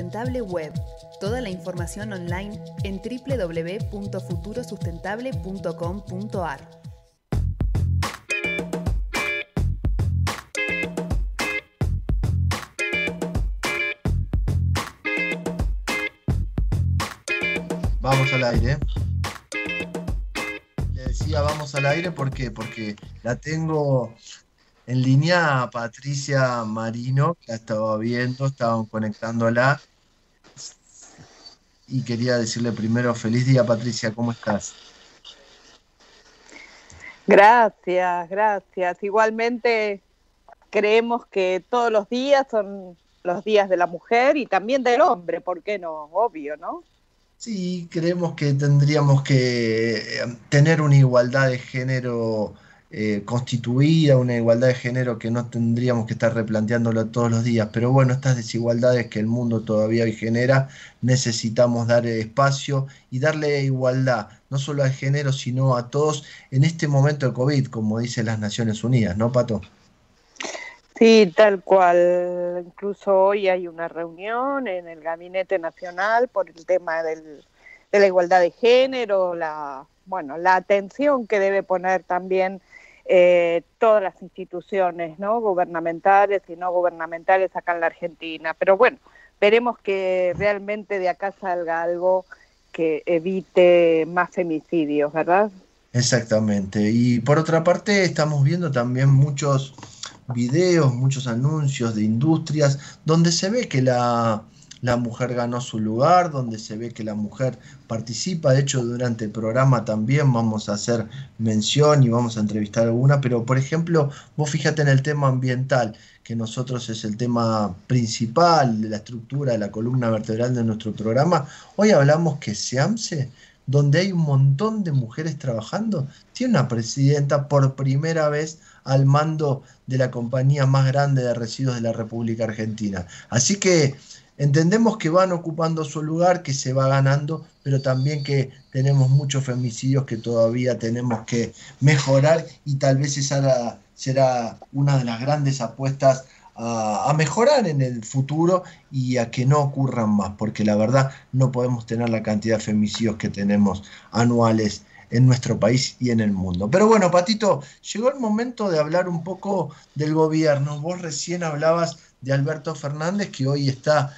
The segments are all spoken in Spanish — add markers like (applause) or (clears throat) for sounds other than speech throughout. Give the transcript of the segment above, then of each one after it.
Sustentable Web. Toda la información online en www.futurosustentable.com.ar. Vamos al aire. Le decía vamos al aire porque porque la tengo en línea a Patricia Marino, que la estaba viendo, estaban conectándola. Y quería decirle primero, feliz día Patricia, ¿cómo estás? Gracias, gracias. Igualmente creemos que todos los días son los días de la mujer y también del hombre, ¿por qué no? Obvio, ¿no? Sí, creemos que tendríamos que eh, tener una igualdad de género eh, constituida, una igualdad de género que no tendríamos que estar replanteándolo todos los días. Pero bueno, estas desigualdades que el mundo todavía hoy genera, necesitamos dar espacio y darle igualdad, no solo al género, sino a todos en este momento de COVID, como dicen las Naciones Unidas, ¿no, Pato? Sí, tal cual. Incluso hoy hay una reunión en el Gabinete Nacional por el tema del, de la igualdad de género, la bueno, la atención que debe poner también eh, todas las instituciones, ¿no? Gubernamentales y no gubernamentales acá en la Argentina. Pero bueno, veremos que realmente de acá salga algo que evite más femicidios, ¿verdad? Exactamente. Y por otra parte, estamos viendo también muchos videos, muchos anuncios de industrias donde se ve que la, mujer ganó su lugar, donde se ve que la mujer participa. De hecho, durante el programa también vamos a hacer mención y vamos a entrevistar alguna. Pero, por ejemplo, vos fíjate en el tema ambiental, que nosotros es el tema principal de la estructura de la columna vertebral de nuestro programa. Hoy hablamos que SEAMSE donde hay un montón de mujeres trabajando, tiene una presidenta por primera vez al mando de la compañía más grande de residuos de la República Argentina. Así que entendemos que van ocupando su lugar, que se va ganando, pero también que tenemos muchos femicidios que todavía tenemos que mejorar y tal vez esa será una de las grandes apuestas a, mejorar en el futuro y a que no ocurran más, porque la verdad no podemos tener la cantidad de femicidios que tenemos anuales en nuestro país y en el mundo. Pero bueno, Patito, llegó el momento de hablar un poco del gobierno. Vos recién hablabas de Alberto Fernández, que hoy está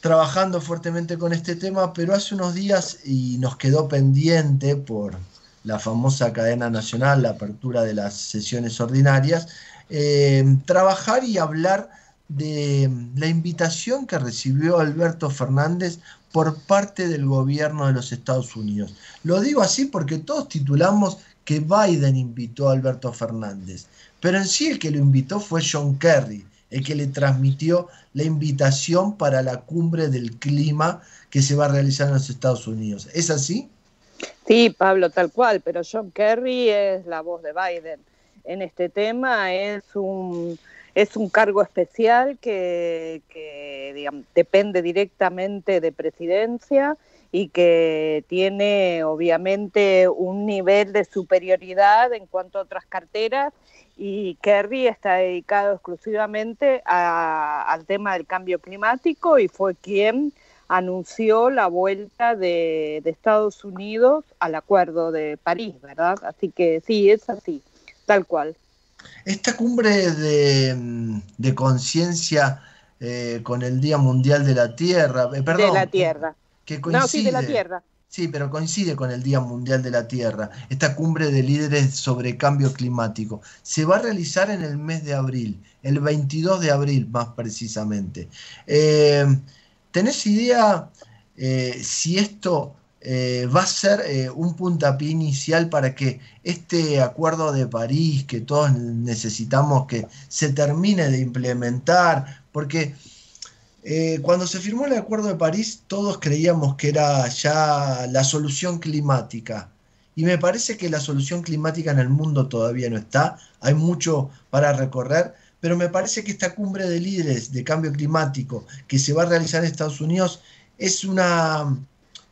trabajando fuertemente con este tema, pero hace unos días y nos quedó pendiente por la famosa cadena nacional, la apertura de las sesiones ordinarias, eh, trabajar y hablar de la invitación que recibió Alberto Fernández por parte del gobierno de los Estados Unidos. Lo digo así porque todos titulamos que Biden invitó a Alberto Fernández, pero en sí el que lo invitó fue John Kerry, el que le transmitió la invitación para la cumbre del clima que se va a realizar en los Estados Unidos. ¿Es así? Sí, Pablo, tal cual, pero John Kerry es la voz de Biden en este tema, es un, es un cargo especial que, depende directamente de presidencia y que tiene obviamente un nivel de superioridad en cuanto a otras carteras y Kerry está dedicado exclusivamente al tema del cambio climático y fue quien anunció la vuelta de, Estados Unidos al Acuerdo de París, ¿verdad? Así que sí, es así, tal cual. Esta cumbre de, conciencia eh, con el Día Mundial de la Tierra, eh, perdón. De la Tierra. Que coincide, no, sí, de la Tierra. Sí, pero coincide con el Día Mundial de la Tierra, esta cumbre de líderes sobre cambio climático. Se va a realizar en el mes de abril, el 22 de abril más precisamente. Eh, ¿Tenés idea eh, si esto eh, va a ser un puntapié inicial para que este acuerdo de París, que todos necesitamos que se termine de implementar? Porque cuando se firmó el acuerdo de París, todos creíamos que era ya la solución climática. Y me parece que la solución climática en el mundo todavía no está. Hay mucho para recorrer pero me parece que esta cumbre de líderes de cambio climático que se va a realizar en Estados Unidos es una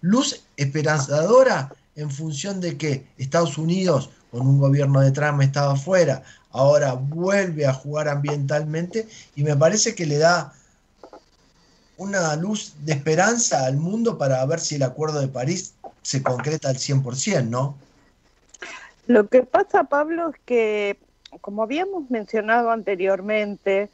luz esperanzadora en función de que Estados Unidos, con un gobierno de Trump, estaba afuera, ahora vuelve a jugar ambientalmente y me parece que le da una luz de esperanza al mundo para ver si el Acuerdo de París se concreta al 100%, ¿no? Lo que pasa, Pablo, es que, como habíamos mencionado anteriormente,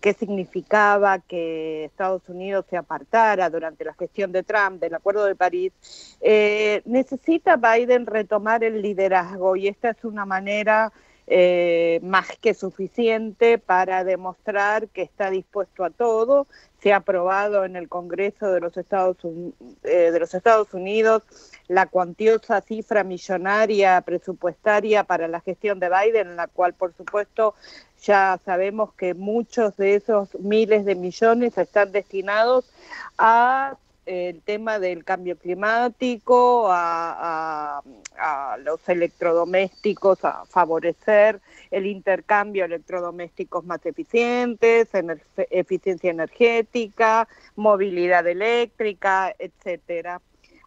qué significaba que Estados Unidos se apartara durante la gestión de Trump del Acuerdo de París, eh, necesita Biden retomar el liderazgo y esta es una manera eh, más que suficiente para demostrar que está dispuesto a todo. Se ha aprobado en el Congreso de los Estados, eh, de los Estados Unidos la cuantiosa cifra millonaria presupuestaria para la gestión de Biden, en la cual, por supuesto, ya sabemos que muchos de esos miles de millones están destinados a el tema del cambio climático, a, los electrodomésticos, a favorecer el intercambio de electrodomésticos más eficientes, eficiencia energética, movilidad eléctrica, etcétera.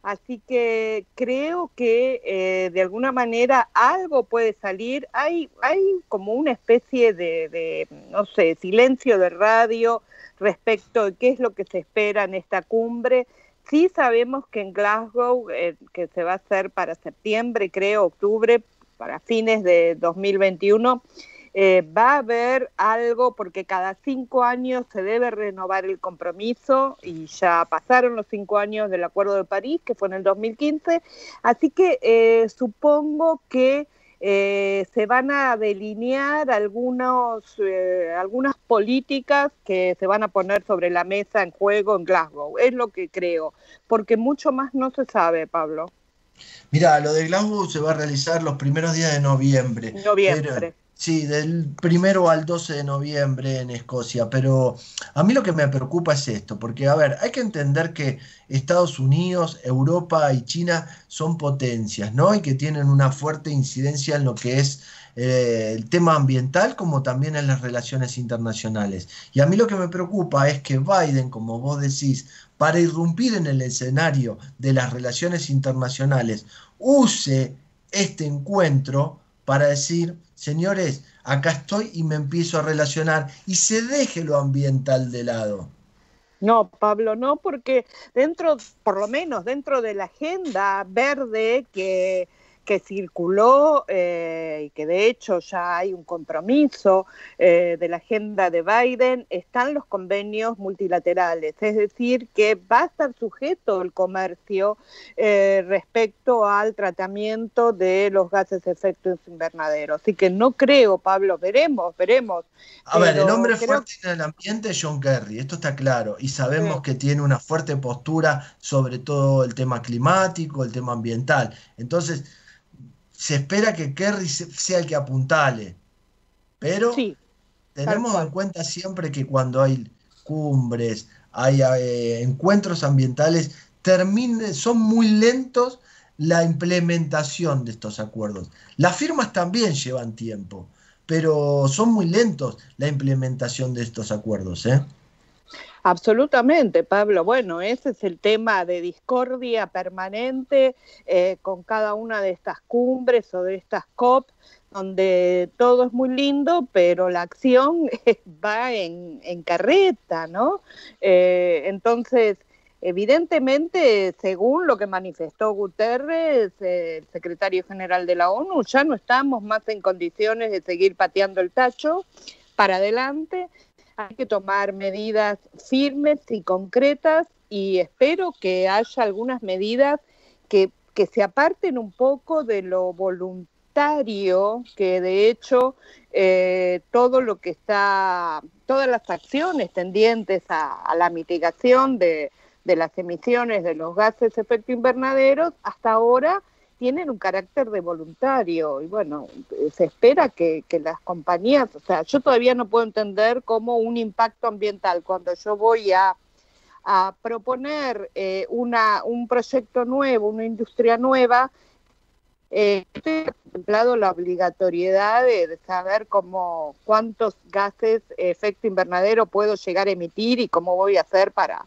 Así que creo que eh, de alguna manera algo puede salir. Hay, hay como una especie de, de, no sé, silencio de radio respecto de qué es lo que se espera en esta cumbre. Sí sabemos que en Glasgow, eh, que se va a hacer para septiembre, creo, octubre, para fines de 2021, eh, va a haber algo porque cada cinco años se debe renovar el compromiso y ya pasaron los cinco años del Acuerdo de París, que fue en el 2015, así que eh, supongo que eh, se van a delinear algunos, eh, algunas políticas que se van a poner sobre la mesa en juego en Glasgow. Es lo que creo, porque mucho más no se sabe, Pablo. Mira, lo de Glasgow se va a realizar los primeros días de noviembre. Noviembre. Sí, del primero al 12 de noviembre en Escocia, pero a mí lo que me preocupa es esto, porque a ver, hay que entender que Estados Unidos, Europa y China son potencias, ¿no? Y que tienen una fuerte incidencia en lo que es eh, el tema ambiental como también en las relaciones internacionales. Y a mí lo que me preocupa es que Biden, como vos decís, para irrumpir en el escenario de las relaciones internacionales, use este encuentro para decir, señores, acá estoy y me empiezo a relacionar y se deje lo ambiental de lado. No, Pablo, no, porque dentro, por lo menos dentro de la agenda verde que que circuló eh, y que de hecho ya hay un compromiso eh, de la agenda de Biden, están los convenios multilaterales, es decir, que va a estar sujeto el comercio eh, respecto al tratamiento de los gases de efecto invernadero. Así que no creo, Pablo, veremos, veremos. A ver, el hombre fuerte en el ambiente es John Kerry, esto está claro, y sabemos que tiene una fuerte postura sobre todo el tema climático, el tema ambiental. Entonces, se espera que Kerry sea el que apuntale, pero tenemos en cuenta siempre que cuando hay cumbres, hay eh, encuentros ambientales, son muy lentos la implementación de estos acuerdos. Las firmas también llevan tiempo, pero son muy lentos la implementación de estos acuerdos. ¿eh? Absolutamente, Pablo. Bueno, ese es el tema de discordia permanente eh, con cada una de estas cumbres o de estas COP, donde todo es muy lindo, pero la acción (laughs) va en, carreta, ¿no? Eh, entonces, evidentemente, según lo que manifestó Guterres, el secretario general de la ONU, ya no estamos más en condiciones de seguir pateando el tacho para adelante hay que tomar medidas firmes y concretas y espero que haya algunas medidas que, se aparten un poco de lo voluntario, que de hecho eh, todo lo que está, todas las acciones tendientes a, la mitigación de, de las emisiones de los gases de efecto invernadero hasta ahora tienen un carácter de voluntario y bueno, se espera que, las compañías, o sea, yo todavía no puedo entender cómo un impacto ambiental cuando yo voy a, proponer eh, una, un proyecto nuevo, una industria nueva, eh, contemplado la obligatoriedad de, saber cómo cuántos gases efecto invernadero puedo llegar a emitir y cómo voy a hacer para,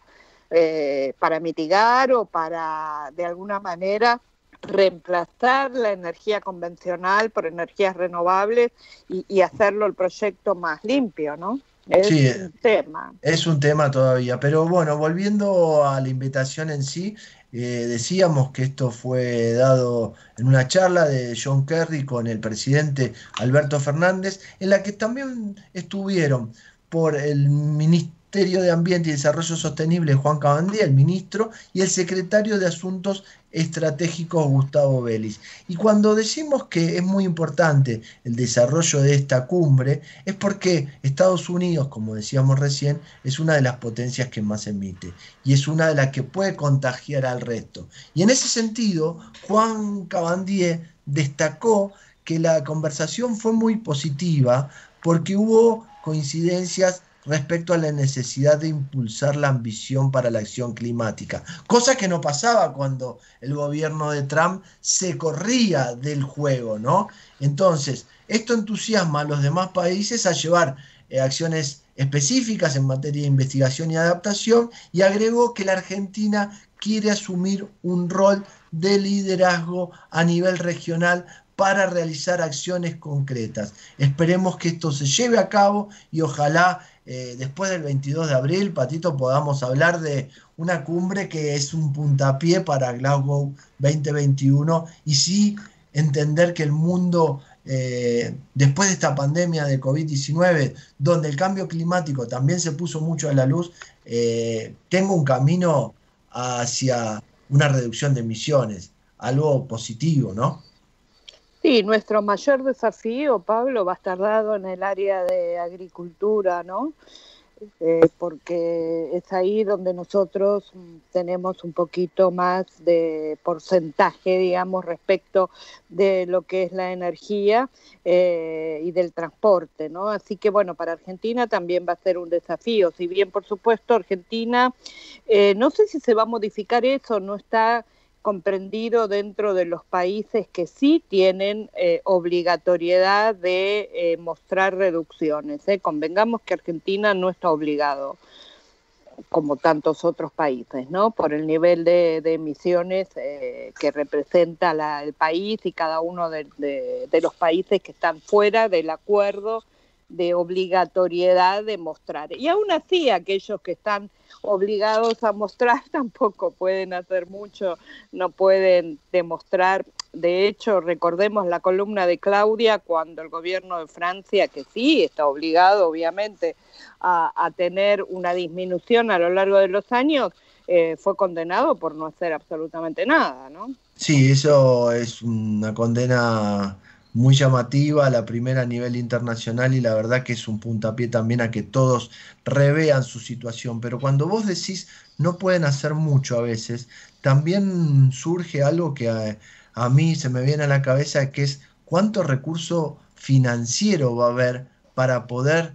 eh, para mitigar o para de alguna manera reemplazar la energía convencional por energías renovables y, hacerlo el proyecto más limpio, ¿no? Es un tema. Es un tema todavía. Pero bueno, volviendo a la invitación en sí, eh, decíamos que esto fue dado en una charla de John Kerry con el presidente Alberto Fernández, en la que también estuvieron por el ministro Ministerio de Ambiente y Desarrollo Sostenible Juan Cabandía, el ministro, y el secretario de Asuntos Estratégicos Gustavo Vélez. Y cuando decimos que es muy importante el desarrollo de esta cumbre, es porque Estados Unidos, como decíamos recién, es una de las potencias que más emite y es una de las que puede contagiar al resto. Y en ese sentido, Juan Cabandier destacó que la conversación fue muy positiva porque hubo coincidencias respecto a la necesidad de impulsar la ambición para la acción climática, cosa que no pasaba cuando el gobierno de Trump se corría del juego, ¿no? Entonces, esto entusiasma a los demás países a llevar eh, acciones específicas en materia de investigación y adaptación y agregó que la Argentina quiere asumir un rol de liderazgo a nivel regional para realizar acciones concretas. Esperemos que esto se lleve a cabo y ojalá eh, después del 22 de abril, Patito, podamos hablar de una cumbre que es un puntapié para Glasgow 2021 y sí entender que el mundo, eh, después de esta pandemia de COVID-19, donde el cambio climático también se puso mucho a la luz, eh, tenga un camino hacia una reducción de emisiones, algo positivo, ¿no? Sí, nuestro mayor desafío, Pablo, va a estar dado en el área de agricultura, ¿no? Eh, porque es ahí donde nosotros tenemos un poquito más de porcentaje, digamos, respecto de lo que es la energía eh, y del transporte, ¿no? Así que, bueno, para Argentina también va a ser un desafío. Si bien, por supuesto, Argentina, eh, no sé si se va a modificar eso, no está comprendido dentro de los países que sí tienen eh, obligatoriedad de eh, mostrar reducciones. ¿eh? Convengamos que Argentina no está obligado como tantos otros países, ¿no? Por el nivel de, emisiones que representa el país y cada uno de, de, los países que están fuera del acuerdo de obligatoriedad de mostrar. Y aún así, aquellos que están obligados a mostrar (laughs) tampoco pueden hacer mucho, no pueden demostrar. De hecho, recordemos la columna de Claudia cuando el gobierno de Francia, que sí está obligado obviamente a, tener una disminución a lo largo de los años, eh, fue condenado por no hacer absolutamente nada, ¿no? Sí, eso es una condena muy llamativa, la primera a nivel internacional y la verdad que es un puntapié también a que todos revean su situación. Pero cuando vos decís no pueden hacer mucho a veces, también surge algo que a, a mí se me viene a la cabeza que es cuánto recurso financiero va a haber para poder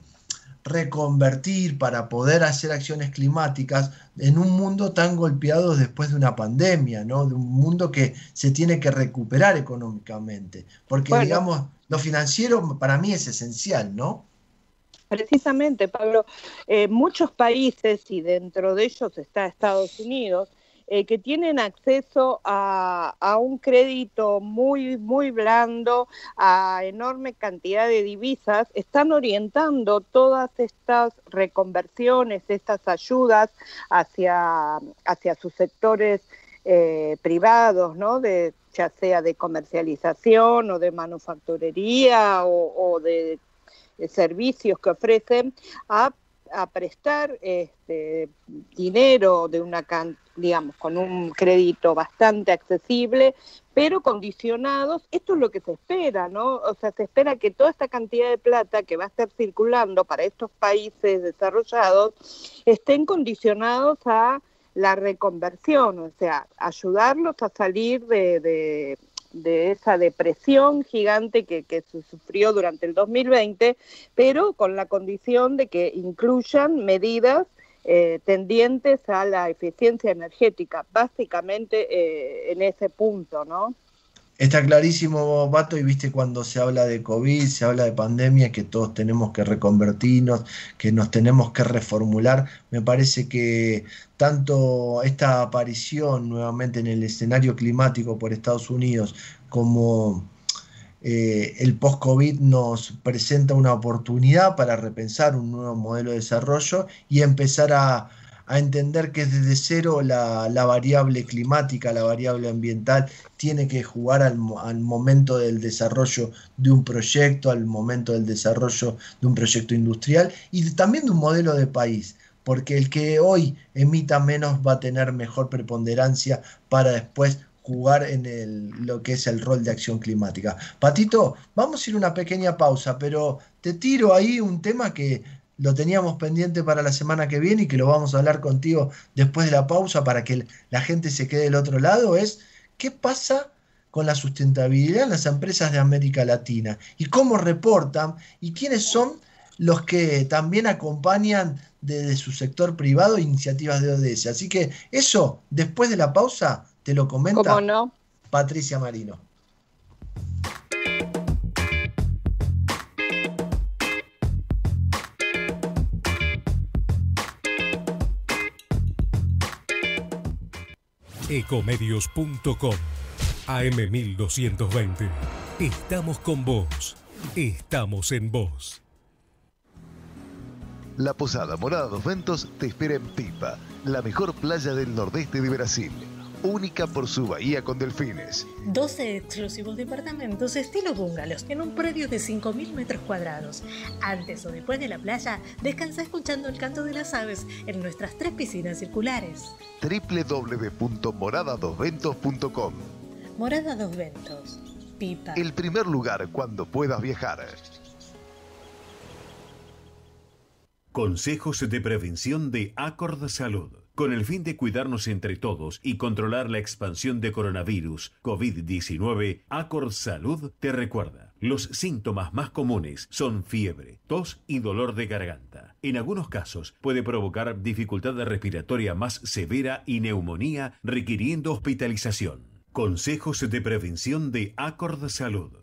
reconvertir, para poder hacer acciones climáticas en un mundo tan golpeado después de una pandemia, ¿no? De un mundo que se tiene que recuperar económicamente. Porque, digamos, lo financiero para mí es esencial, ¿no? Precisamente, Pablo, eh, muchos países, y dentro de ellos está Estados Unidos, eh, que tienen acceso a, un crédito muy, muy blando, a enorme cantidad de divisas, están orientando todas estas reconversiones, estas ayudas hacia, hacia sus sectores eh, privados, ¿no? De, ya sea de comercialización o de manufacturería o, de servicios que ofrecen a a prestar este, dinero de una digamos, con un crédito bastante accesible, pero condicionados, esto es lo que se espera, ¿no? O sea, se espera que toda esta cantidad de plata que va a estar circulando para estos países desarrollados estén condicionados a la reconversión, o sea, ayudarlos a salir de de esa depresión gigante que, se sufrió durante el 2020, pero con la condición de que incluyan medidas eh, tendientes a la eficiencia energética, básicamente eh, en ese punto, ¿no? Está clarísimo, Bato, y viste cuando se habla de COVID, se habla de pandemia, que todos tenemos que reconvertirnos, que nos tenemos que reformular. Me parece que tanto esta aparición nuevamente en el escenario climático por Estados Unidos como eh, el post-COVID nos presenta una oportunidad para repensar un nuevo modelo de desarrollo y empezar a, entender que desde cero la, variable climática, la variable ambiental, tiene que jugar al, al, momento del desarrollo de un proyecto, al momento del desarrollo de un proyecto industrial y también de un modelo de país porque el que hoy emita menos va a tener mejor preponderancia para después jugar en lo que es el rol de acción climática. Patito, vamos a ir a una pequeña pausa, pero te tiro ahí un tema que lo teníamos pendiente para la semana que viene y que lo vamos a hablar contigo después de la pausa para que la gente se quede del otro lado, es qué pasa con la sustentabilidad en las empresas de América Latina y cómo reportan y quiénes son los que también acompañan desde su sector privado iniciativas de ODS. Así que eso, después de la pausa, te lo comenta no? Patricia Marino. Ecomedios.com AM1220. Estamos con vos. Estamos en vos. La Posada Morada dos Ventos te espera en Pipa, la mejor playa del nordeste de Brasil única por su bahía con delfines. 12 exclusivos departamentos estilo bungalows en un predio de 5.000 metros cuadrados. Antes o después de la playa, descansa escuchando el canto de las aves en nuestras tres piscinas circulares. www.moradadosventos.com Morada Dos Ventos. Pipa. El primer lugar cuando puedas viajar. Consejos de prevención de Acord Salud. Con el fin de cuidarnos entre todos y controlar la expansión de coronavirus COVID-19, Acor Salud te recuerda. Los síntomas más comunes son fiebre, tos y dolor de garganta. En algunos casos puede provocar dificultad respiratoria más severa y neumonía requiriendo hospitalización. Consejos de prevención de Acord Salud.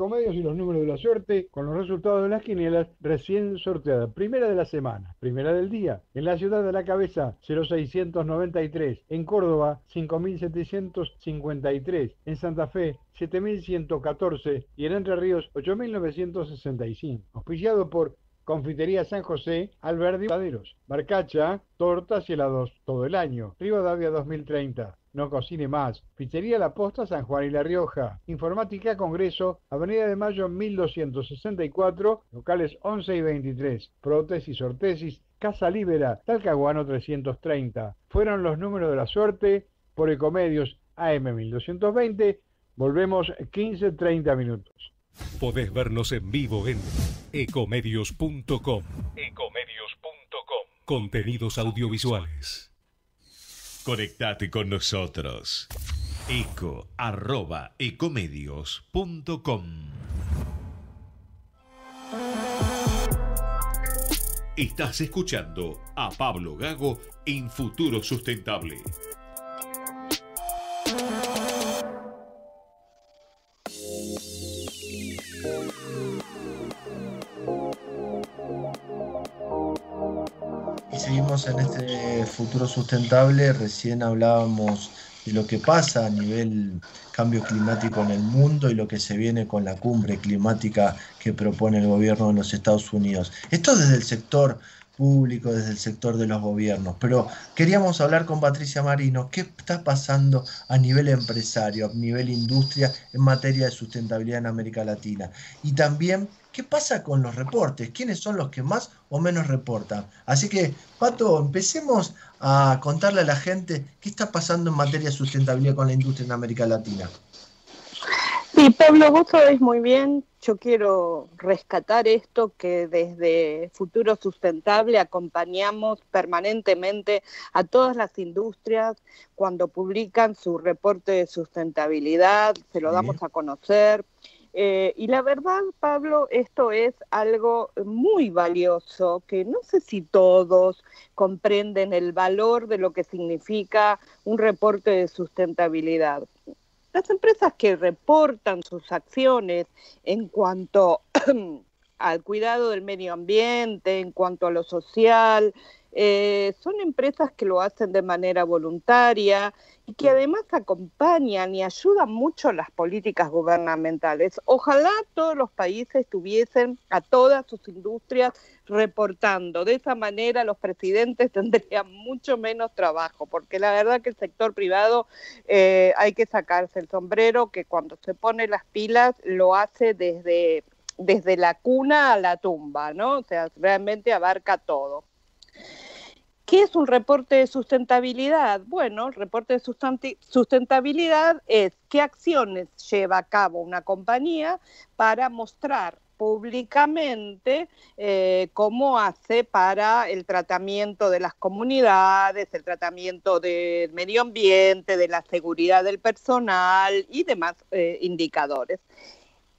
Comedios y los números de la suerte con los resultados de las quinielas recién sorteadas. Primera de la semana, primera del día. En la ciudad de la cabeza, 0693. En Córdoba, 5753. En Santa Fe, 7114. Y en Entre Ríos, 8965. Auspiciado por Confitería San José, Alberdi Paderos, Barcacha, tortas y helados todo el año. Rivadavia 2030. No cocine más. Pizzería La Posta, San Juan y La Rioja. Informática Congreso, Avenida de Mayo 1264, locales 11 y 23. Prótesis, ortesis, Casa Libera, Talcahuano 330. Fueron los números de la suerte por Ecomedios AM 1220. Volvemos 15-30 minutos. Podés vernos en vivo en ecomedios.com. Ecomedios.com. Contenidos audiovisuales. Conectate con nosotros. Eco arroba ecomedios.com. Estás escuchando a Pablo Gago en Futuro Sustentable. En este futuro sustentable. Recién hablábamos de lo que pasa a nivel cambio climático en el mundo y lo que se viene con la cumbre climática que propone el gobierno de los Estados Unidos. Esto desde el sector público, desde el sector de los gobiernos. Pero queríamos hablar con Patricia Marino, ¿qué está pasando a nivel empresario, a nivel industria en materia de sustentabilidad en América Latina? Y también, ¿qué pasa con los reportes? ¿Quiénes son los que más o menos reportan? Así que, Pato, empecemos a contarle a la gente qué está pasando en materia de sustentabilidad con la industria en América Latina. Sí, Pablo, vos sabés muy bien, yo quiero rescatar esto que desde Futuro Sustentable acompañamos permanentemente a todas las industrias cuando publican su reporte de sustentabilidad, se lo damos a conocer. Eh, y la verdad, Pablo, esto es algo muy valioso, que no sé si todos comprenden el valor de lo que significa un reporte de sustentabilidad. Las empresas que reportan sus acciones en cuanto (clears throat) al cuidado del medio ambiente, en cuanto a lo social, eh, son empresas que lo hacen de manera voluntaria y que además acompañan y ayudan mucho las políticas gubernamentales. Ojalá todos los países tuviesen a todas sus industrias reportando. De esa manera los presidentes (laughs) tendrían mucho menos trabajo, porque la verdad que el sector privado eh, hay que sacarse el sombrero, que cuando se pone las pilas lo hace desde desde la cuna a la tumba, ¿no? O sea, realmente abarca todo. ¿Qué es un reporte de sustentabilidad? Bueno, el reporte de sustentabilidad es qué acciones lleva a cabo una compañía para mostrar públicamente eh, cómo hace para el tratamiento de las comunidades, el tratamiento del medio ambiente, de la seguridad del personal y demás eh, indicadores.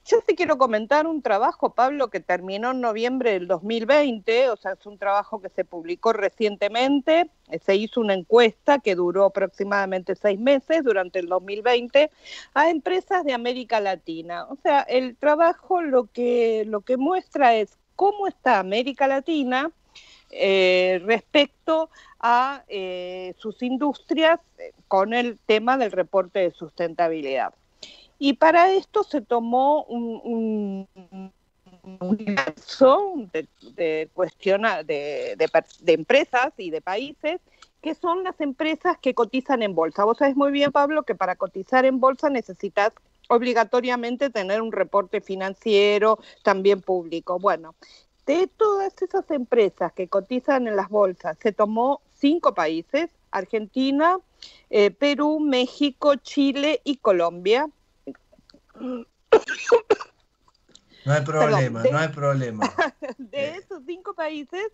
Yo te quiero comentar un trabajo, Pablo, que terminó en noviembre del 2020, o sea, es un trabajo que se publicó recientemente, eh, se hizo una encuesta que duró aproximadamente seis meses durante el 2020 a empresas de América Latina. O sea, el trabajo lo que, lo que muestra es cómo está América Latina eh, respecto a eh, sus industrias con el tema del reporte de sustentabilidad. Y para esto se tomó un, universo de, de, de, empresas y de países que son las empresas que cotizan en bolsa. Vos sabés muy bien, Pablo, que para cotizar en bolsa necesitas obligatoriamente tener un reporte financiero también público. Bueno, de todas esas empresas que cotizan en las bolsas, se tomó cinco países, Argentina, eh, Perú, México, Chile y Colombia, no hay problema, no hay problema. De esos cinco países,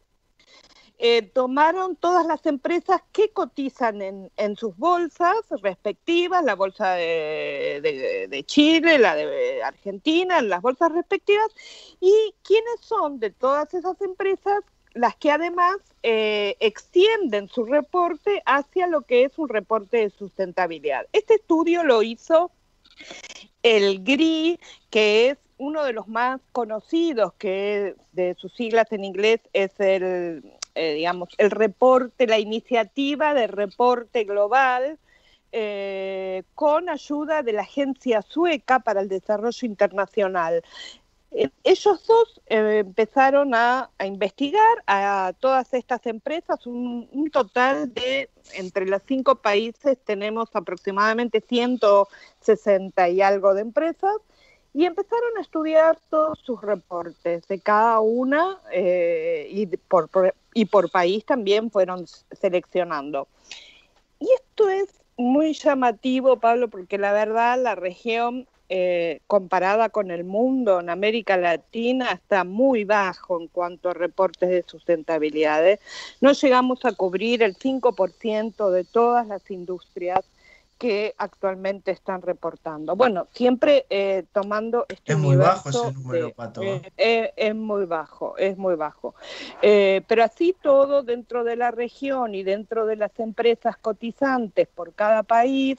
eh, tomaron todas las empresas que cotizan en, sus bolsas respectivas, la bolsa de, Chile, la de Argentina, las bolsas respectivas, y quiénes son de todas esas empresas las que además eh, extienden su reporte hacia lo que es un reporte de sustentabilidad. Este estudio lo hizo el GRI, que es uno de los más conocidos, que de sus siglas en inglés es el, eh, digamos, el reporte, la iniciativa de reporte global, eh, con ayuda de la Agencia Sueca para el Desarrollo Internacional. Eh, ellos dos eh, empezaron a, investigar a todas estas empresas, un, total de, entre los cinco países tenemos aproximadamente 160 y algo de empresas, y empezaron a estudiar todos sus reportes de cada una eh, y, por, y por país también fueron seleccionando. Y esto es muy llamativo, Pablo, porque la verdad la región eh, comparada con el mundo en América Latina está muy bajo en cuanto a reportes de sustentabilidad. ¿eh? No llegamos a cubrir el 5% de todas las industrias que actualmente están reportando. Bueno, siempre eh, tomando este Es muy bajo ese número, Pato. Eh, eh, es muy bajo, es muy bajo. pero así todo dentro de la región y dentro de las empresas cotizantes por cada país,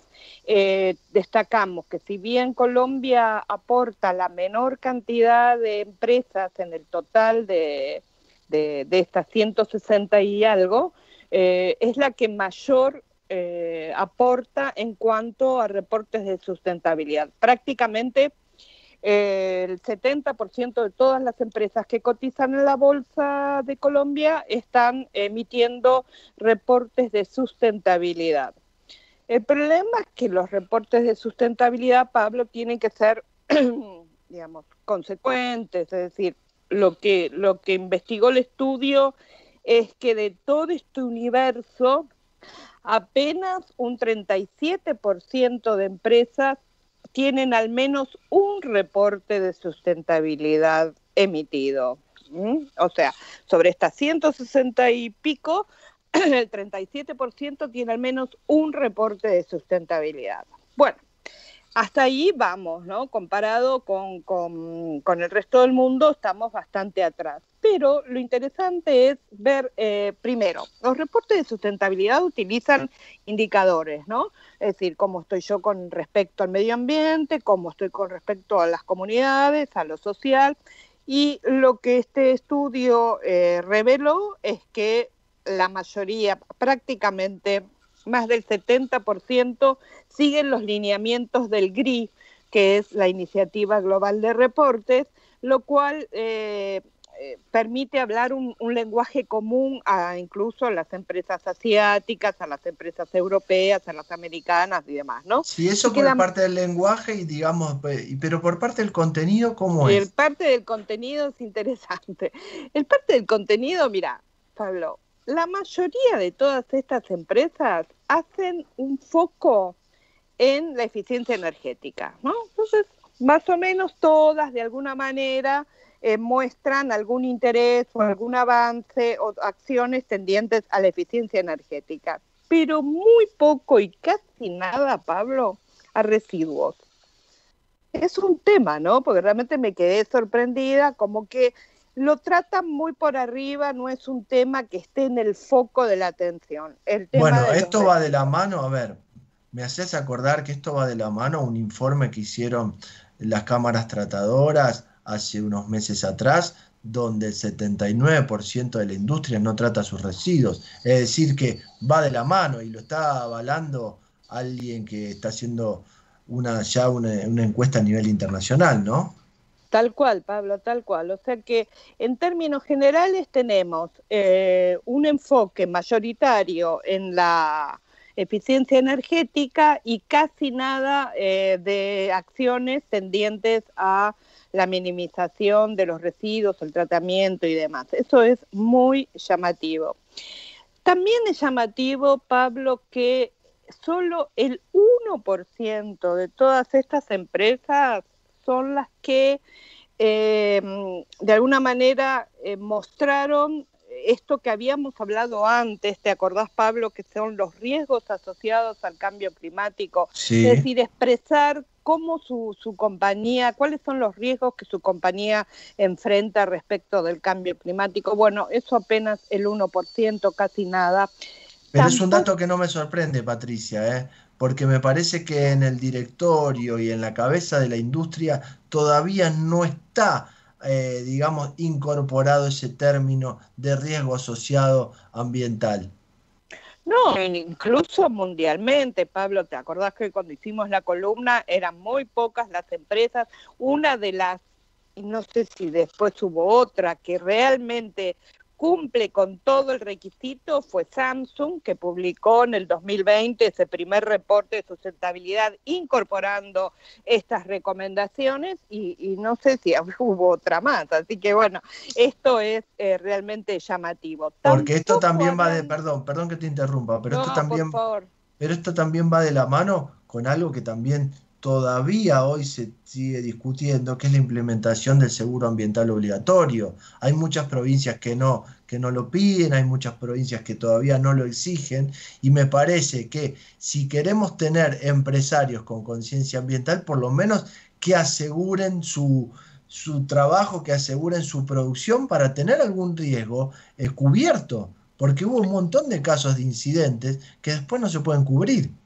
destacamos que si bien Colombia aporta la menor cantidad de empresas en el total de, de, de estas 160 y algo, es la que mayor eh, aporta en cuanto a reportes de sustentabilidad. Prácticamente eh, el 70% de todas las empresas que cotizan en la Bolsa de Colombia están emitiendo reportes de sustentabilidad. El problema es que los reportes de sustentabilidad, Pablo, tienen que ser, (clears throat) digamos, consecuentes, es decir, lo que, lo que investigó el estudio es que de todo este universo apenas un 37% de empresas tienen al menos un reporte de sustentabilidad emitido. O sea, sobre estas 160 y pico, (clears throat) el 37% tiene al menos un reporte de sustentabilidad. Bueno, hasta ahí vamos, ¿no? Comparado con, con, el resto del mundo, estamos bastante atrás. Pero lo interesante es ver, eh, primero, los reportes de sustentabilidad utilizan indicadores, ¿no? Es decir, cómo estoy yo con respecto al medio ambiente, cómo estoy con respecto a las comunidades, a lo social. Y lo que este estudio eh, reveló es que la mayoría, prácticamente más del 70%, siguen los lineamientos del GRI, que es la Iniciativa Global de Reportes, lo cual eh, eh, permite hablar un, lenguaje común a incluso a las empresas asiáticas, a las empresas europeas, a las americanas y demás, ¿no? Sí, eso por parte del lenguaje y digamos, pero por parte del contenido, ¿cómo es? El parte del contenido es interesante. El parte del contenido, mira, Pablo, la mayoría de todas estas empresas hacen un foco en la eficiencia energética, ¿no? Entonces, más o menos todas, de alguna manera, eh, muestran algún interés o algún avance o acciones tendientes a la eficiencia energética, pero muy poco y casi nada, Pablo, a residuos. Es un tema, ¿no? Porque realmente me quedé sorprendida, como que lo tratan muy por arriba, no es un tema que esté en el foco de la atención. bueno, esto va de la mano, a ver, me haces acordar que esto va de la mano a un informe que hicieron las cámaras tratadoras hace unos meses atrás, donde el 79% de la industria no trata sus residuos. Es decir, que va de la mano y lo está avalando alguien que está haciendo una, ya una, encuesta a nivel internacional, ¿no? Tal cual, Pablo, tal cual. O sea que en términos generales tenemos eh, un enfoque mayoritario en la eficiencia energética y casi nada eh, de acciones tendientes a la minimización de los residuos, el tratamiento y demás. Eso es muy llamativo. También es llamativo, Pablo, que solo el 1% de todas estas empresas son las que eh, de alguna manera eh, mostraron esto que habíamos hablado antes, ¿te acordás, Pablo, que son los riesgos asociados al cambio climático? Es decir, expresar cómo su, su, compañía, cuáles son los riesgos que su compañía enfrenta respecto del cambio climático. Bueno, eso apenas el 1%, casi nada. Pero es un dato que no me sorprende, Patricia, ¿eh? Porque me parece que en el directorio y en la cabeza de la industria todavía no está eh, digamos, incorporado ese término de riesgo asociado ambiental. No, incluso mundialmente, Pablo, ¿te acordás que cuando hicimos la columna eran muy pocas las empresas? Una de las, no sé si después hubo otra, que realmente cumple con todo el requisito fue Samsung, que publicó en el 2020 ese primer reporte de sustentabilidad incorporando estas recomendaciones y, no sé si (laughs) hubo otra más. Así que bueno, esto es eh, realmente llamativo. Porque esto también va de, perdón, perdón que te interrumpa, pero esto también, pero esto también va de la mano con algo que también todavía hoy se sigue discutiendo, que es la implementación del seguro ambiental obligatorio. Hay muchas provincias que no, que no lo piden, hay muchas provincias que todavía no lo exigen, y me parece que si queremos tener empresarios con conciencia ambiental, por lo menos que aseguren su, su trabajo, que aseguren su producción para tener algún riesgo eh, cubierto, porque hubo un montón de casos de incidentes que después no se pueden cubrir.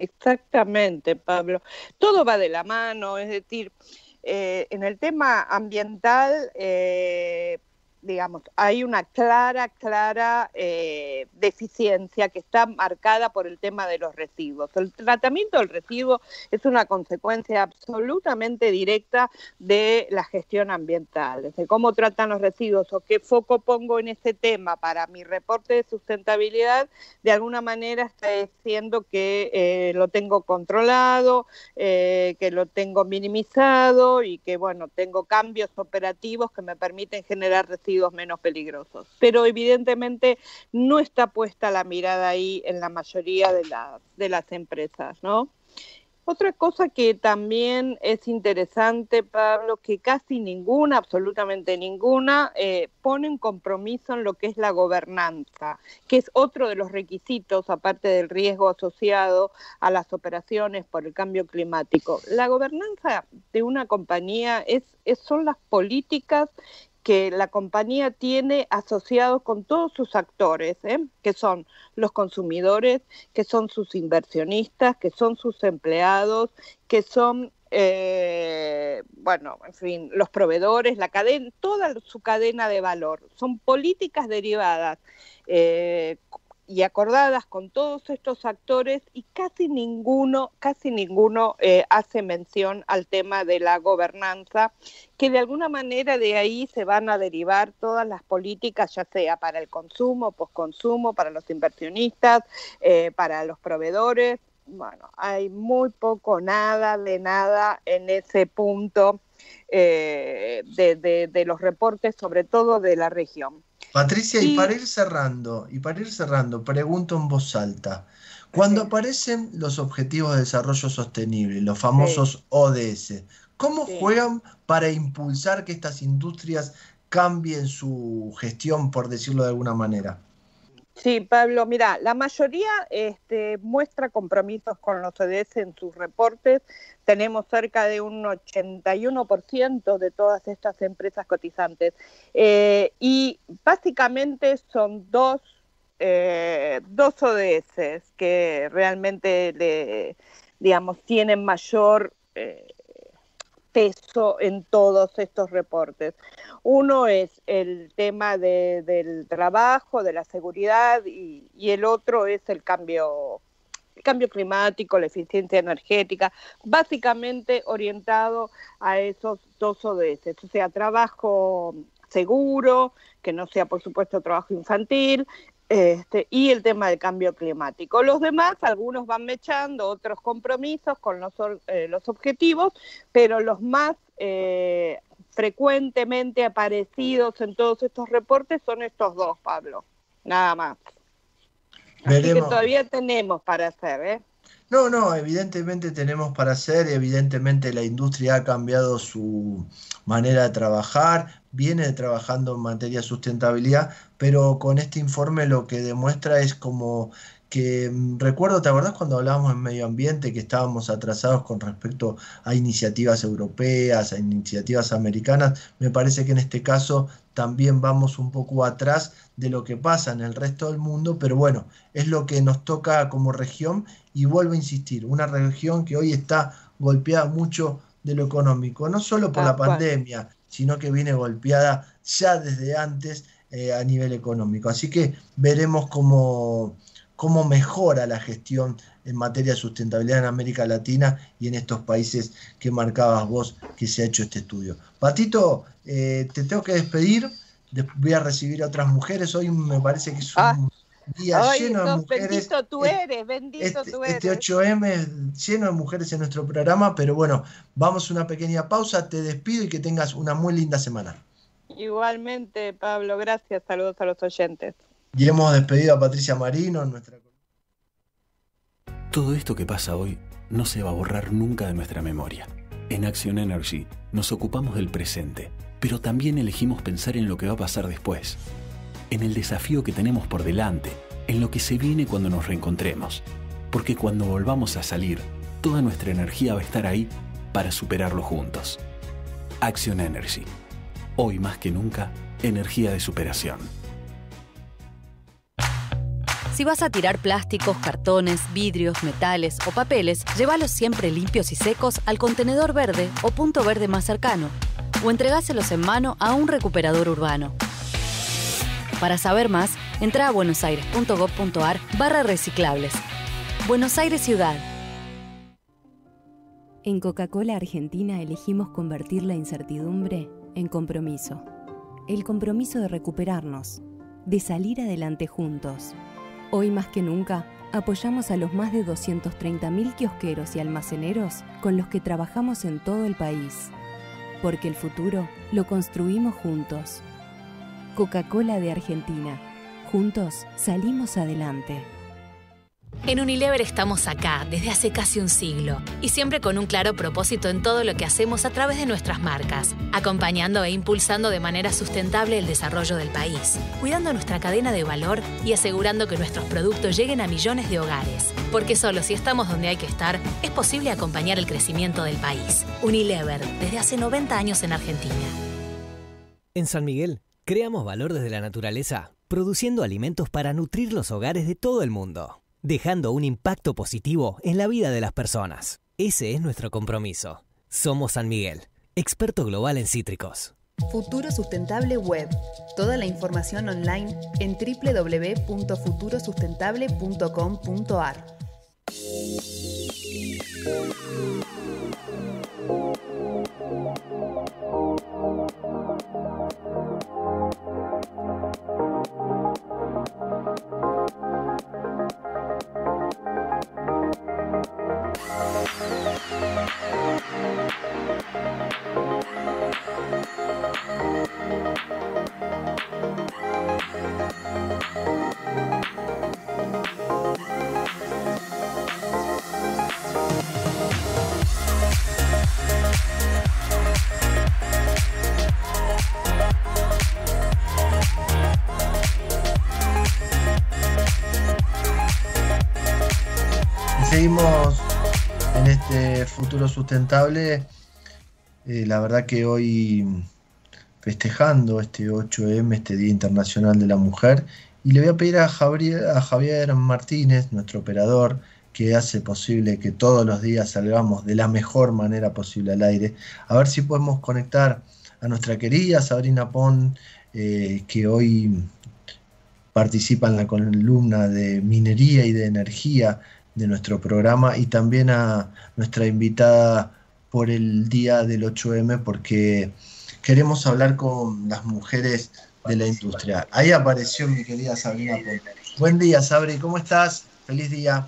Exactamente, Pablo. Todo va de la mano, es decir, eh, en el tema ambiental, eh, digamos, hay una clara, clara eh, deficiencia que está marcada por el tema de los residuos. El tratamiento del residuo es una consecuencia absolutamente directa de la gestión ambiental, desde cómo tratan los residuos o qué foco pongo en ese tema para mi reporte de sustentabilidad, de alguna manera está diciendo que eh, lo tengo controlado, eh, que lo tengo minimizado y que, bueno, tengo cambios operativos que me permiten generar residuos menos peligrosos. Pero evidentemente no está puesta la mirada ahí en la mayoría de, las de las empresas, ¿no? Otra cosa que también es interesante, Pablo, que casi ninguna, absolutamente ninguna, eh, pone un compromiso en lo que es la gobernanza, que es otro de los requisitos, aparte del riesgo asociado a las operaciones por el cambio climático. La gobernanza de una compañía es son las políticas que la compañía tiene asociados con todos sus actores, ¿eh? que son los consumidores, que son sus inversionistas, que son sus empleados, que son, eh, bueno, en fin, los proveedores, la cadena, toda su cadena de valor. Son políticas derivadas eh, y acordadas con todos estos actores y casi ninguno, casi ninguno eh, hace mención al tema de la gobernanza, que de alguna manera de ahí se van a derivar todas las políticas, ya sea para el consumo, posconsumo, para los inversionistas, eh, para los proveedores. Bueno, hay muy poco, nada de nada en ese punto eh, de, de los reportes, sobre todo de la región. Patricia, y, para ir cerrando, y para ir cerrando, pregunto en voz alta. Cuando aparecen los Objetivos de Desarrollo Sostenible, los famosos ODS, ¿cómo juegan para impulsar que estas industrias cambien su gestión, por decirlo de alguna manera? Sí, Pablo, mira, la mayoría este, muestra compromisos con los ODS en sus reportes. Tenemos cerca de un 81% de todas estas empresas cotizantes. Eh, y básicamente son dos, eh, dos ODS que realmente, le, digamos, tienen mayor... Eh, peso en todos estos reportes. Uno es el tema del trabajo, de la seguridad y, el otro es el cambio, climático, la eficiencia energética, básicamente orientado a esos dos ODS, o sea, trabajo seguro, que no sea por supuesto trabajo infantil, este, y el tema del cambio climático. Los demás, algunos van mechando otros compromisos con los, eh, objetivos, pero los más eh, frecuentemente aparecidos en todos estos reportes son estos dos, Pablo, nada más. Así que todavía tenemos para hacer, ¿eh? No, no, evidentemente tenemos para hacer, evidentemente la industria ha cambiado su manera de trabajar, viene trabajando en materia de sustentabilidad, pero con este informe lo que demuestra es como que mm, recuerdo, ¿te acordás cuando hablábamos en medio ambiente que estábamos atrasados con respecto a iniciativas europeas, a iniciativas americanas? Me parece que en este caso también vamos un poco atrás de lo que pasa en el resto del mundo, pero bueno, es lo que nos toca como región y vuelvo a insistir, una región que hoy está golpeada mucho de lo económico, no solo por la pandemia, sino que viene golpeada ya desde antes eh, a nivel económico. Así que veremos cómo cómo mejora la gestión en materia de sustentabilidad en América Latina y en estos países que marcabas vos que se ha hecho este estudio. Patito, eh, te tengo que despedir, voy a recibir a otras mujeres, hoy me parece que es un ah. día lleno de mujeres. Bendito tú eres, bendito este, tú este eres. Este 8M lleno de mujeres en nuestro programa, pero bueno, vamos a una pequeña pausa, te despido y que tengas una muy linda semana. Igualmente, Pablo, gracias, saludos a los oyentes. Y hemos despedido a Patricia Marino, nuestra... Todo esto que pasa hoy no se va a borrar nunca de nuestra memoria. En Action Energy nos ocupamos del presente, pero también elegimos pensar en lo que va a pasar después, en el desafío que tenemos por delante, en lo que se viene cuando nos reencontremos, porque cuando volvamos a salir, toda nuestra energía va a estar ahí para superarlo juntos. Action Energy. Hoy más que nunca, energía de superación. Si vas a tirar plásticos, cartones, vidrios, metales o papeles, llévalos siempre limpios y secos al contenedor verde o punto verde más cercano, o entregáselos en mano a un recuperador urbano. Para saber más, entra a buenosaires.gov.ar barra reciclables. Buenos Aires Ciudad. En Coca-Cola Argentina elegimos convertir la incertidumbre en compromiso. El compromiso de recuperarnos, de salir adelante juntos Hoy más que nunca, apoyamos a los más de 230.000 kiosqueros y almaceneros con los que trabajamos en todo el país. Porque el futuro lo construimos juntos. Coca-Cola de Argentina. Juntos salimos adelante. En Unilever estamos acá desde hace casi un siglo y siempre con un claro propósito en todo lo que hacemos a través de nuestras marcas, acompañando e impulsando de manera sustentable el desarrollo del país, cuidando nuestra cadena de valor y asegurando que nuestros productos lleguen a millones de hogares. Porque solo si estamos donde hay que estar, es posible acompañar el crecimiento del país. Unilever, desde hace 90 años en Argentina. En San Miguel, creamos valor desde la naturaleza, produciendo alimentos para nutrir los hogares de todo el mundo dejando un impacto positivo en la vida de las personas. Ese es nuestro compromiso. Somos San Miguel, experto global en cítricos. Futuro Sustentable Web. Toda la información online en www.futurosustentable.com.ar. futuro sustentable. Eh, la verdad que hoy festejando este 8M, este Día Internacional de la Mujer, y le voy a pedir a Javier, Martínez, nuestro operador, que hace posible que todos los días salgamos de la mejor manera posible al aire, a ver si podemos conectar a nuestra querida Sabrina Pon, eh, que hoy participa en la columna de minería y de energía de nuestro programa y también a nuestra invitada por el día del 8M porque queremos hablar con las mujeres de la industria. Ahí apareció mi querida Sabrina. Buen día, Sabri, ¿cómo estás? Feliz día.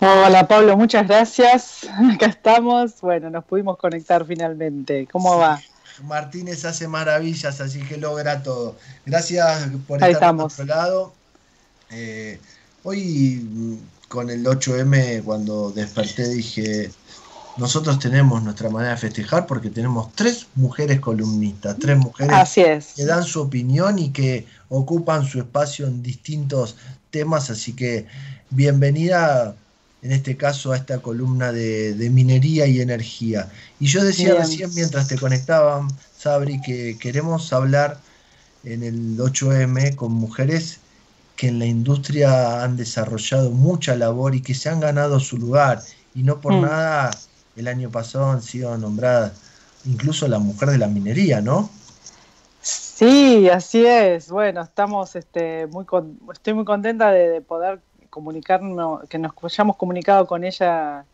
Hola Pablo, muchas gracias. (laughs) Acá estamos. Bueno, nos pudimos conectar finalmente. ¿Cómo va? Martínez hace maravillas, así que logra todo. Gracias por estar a nuestro lado. Eh, hoy con el 8M cuando desperté dije, nosotros tenemos nuestra manera de festejar porque tenemos tres mujeres columnistas, tres mujeres que dan su opinión y que ocupan su espacio en distintos temas, así que bienvenida en este caso a esta columna de, minería y energía. Y yo decía recién mientras te conectaban, Sabri, que queremos hablar en el 8M con mujeres que en la industria han desarrollado mucha labor y que se han ganado su lugar. Y no por mm. nada el año pasado han sido nombradas incluso la mujer de la minería, ¿no? Sí, así es. Bueno, estamos, este, muy estoy muy contenta de, poder comunicarnos, que nos hayamos comunicado con ella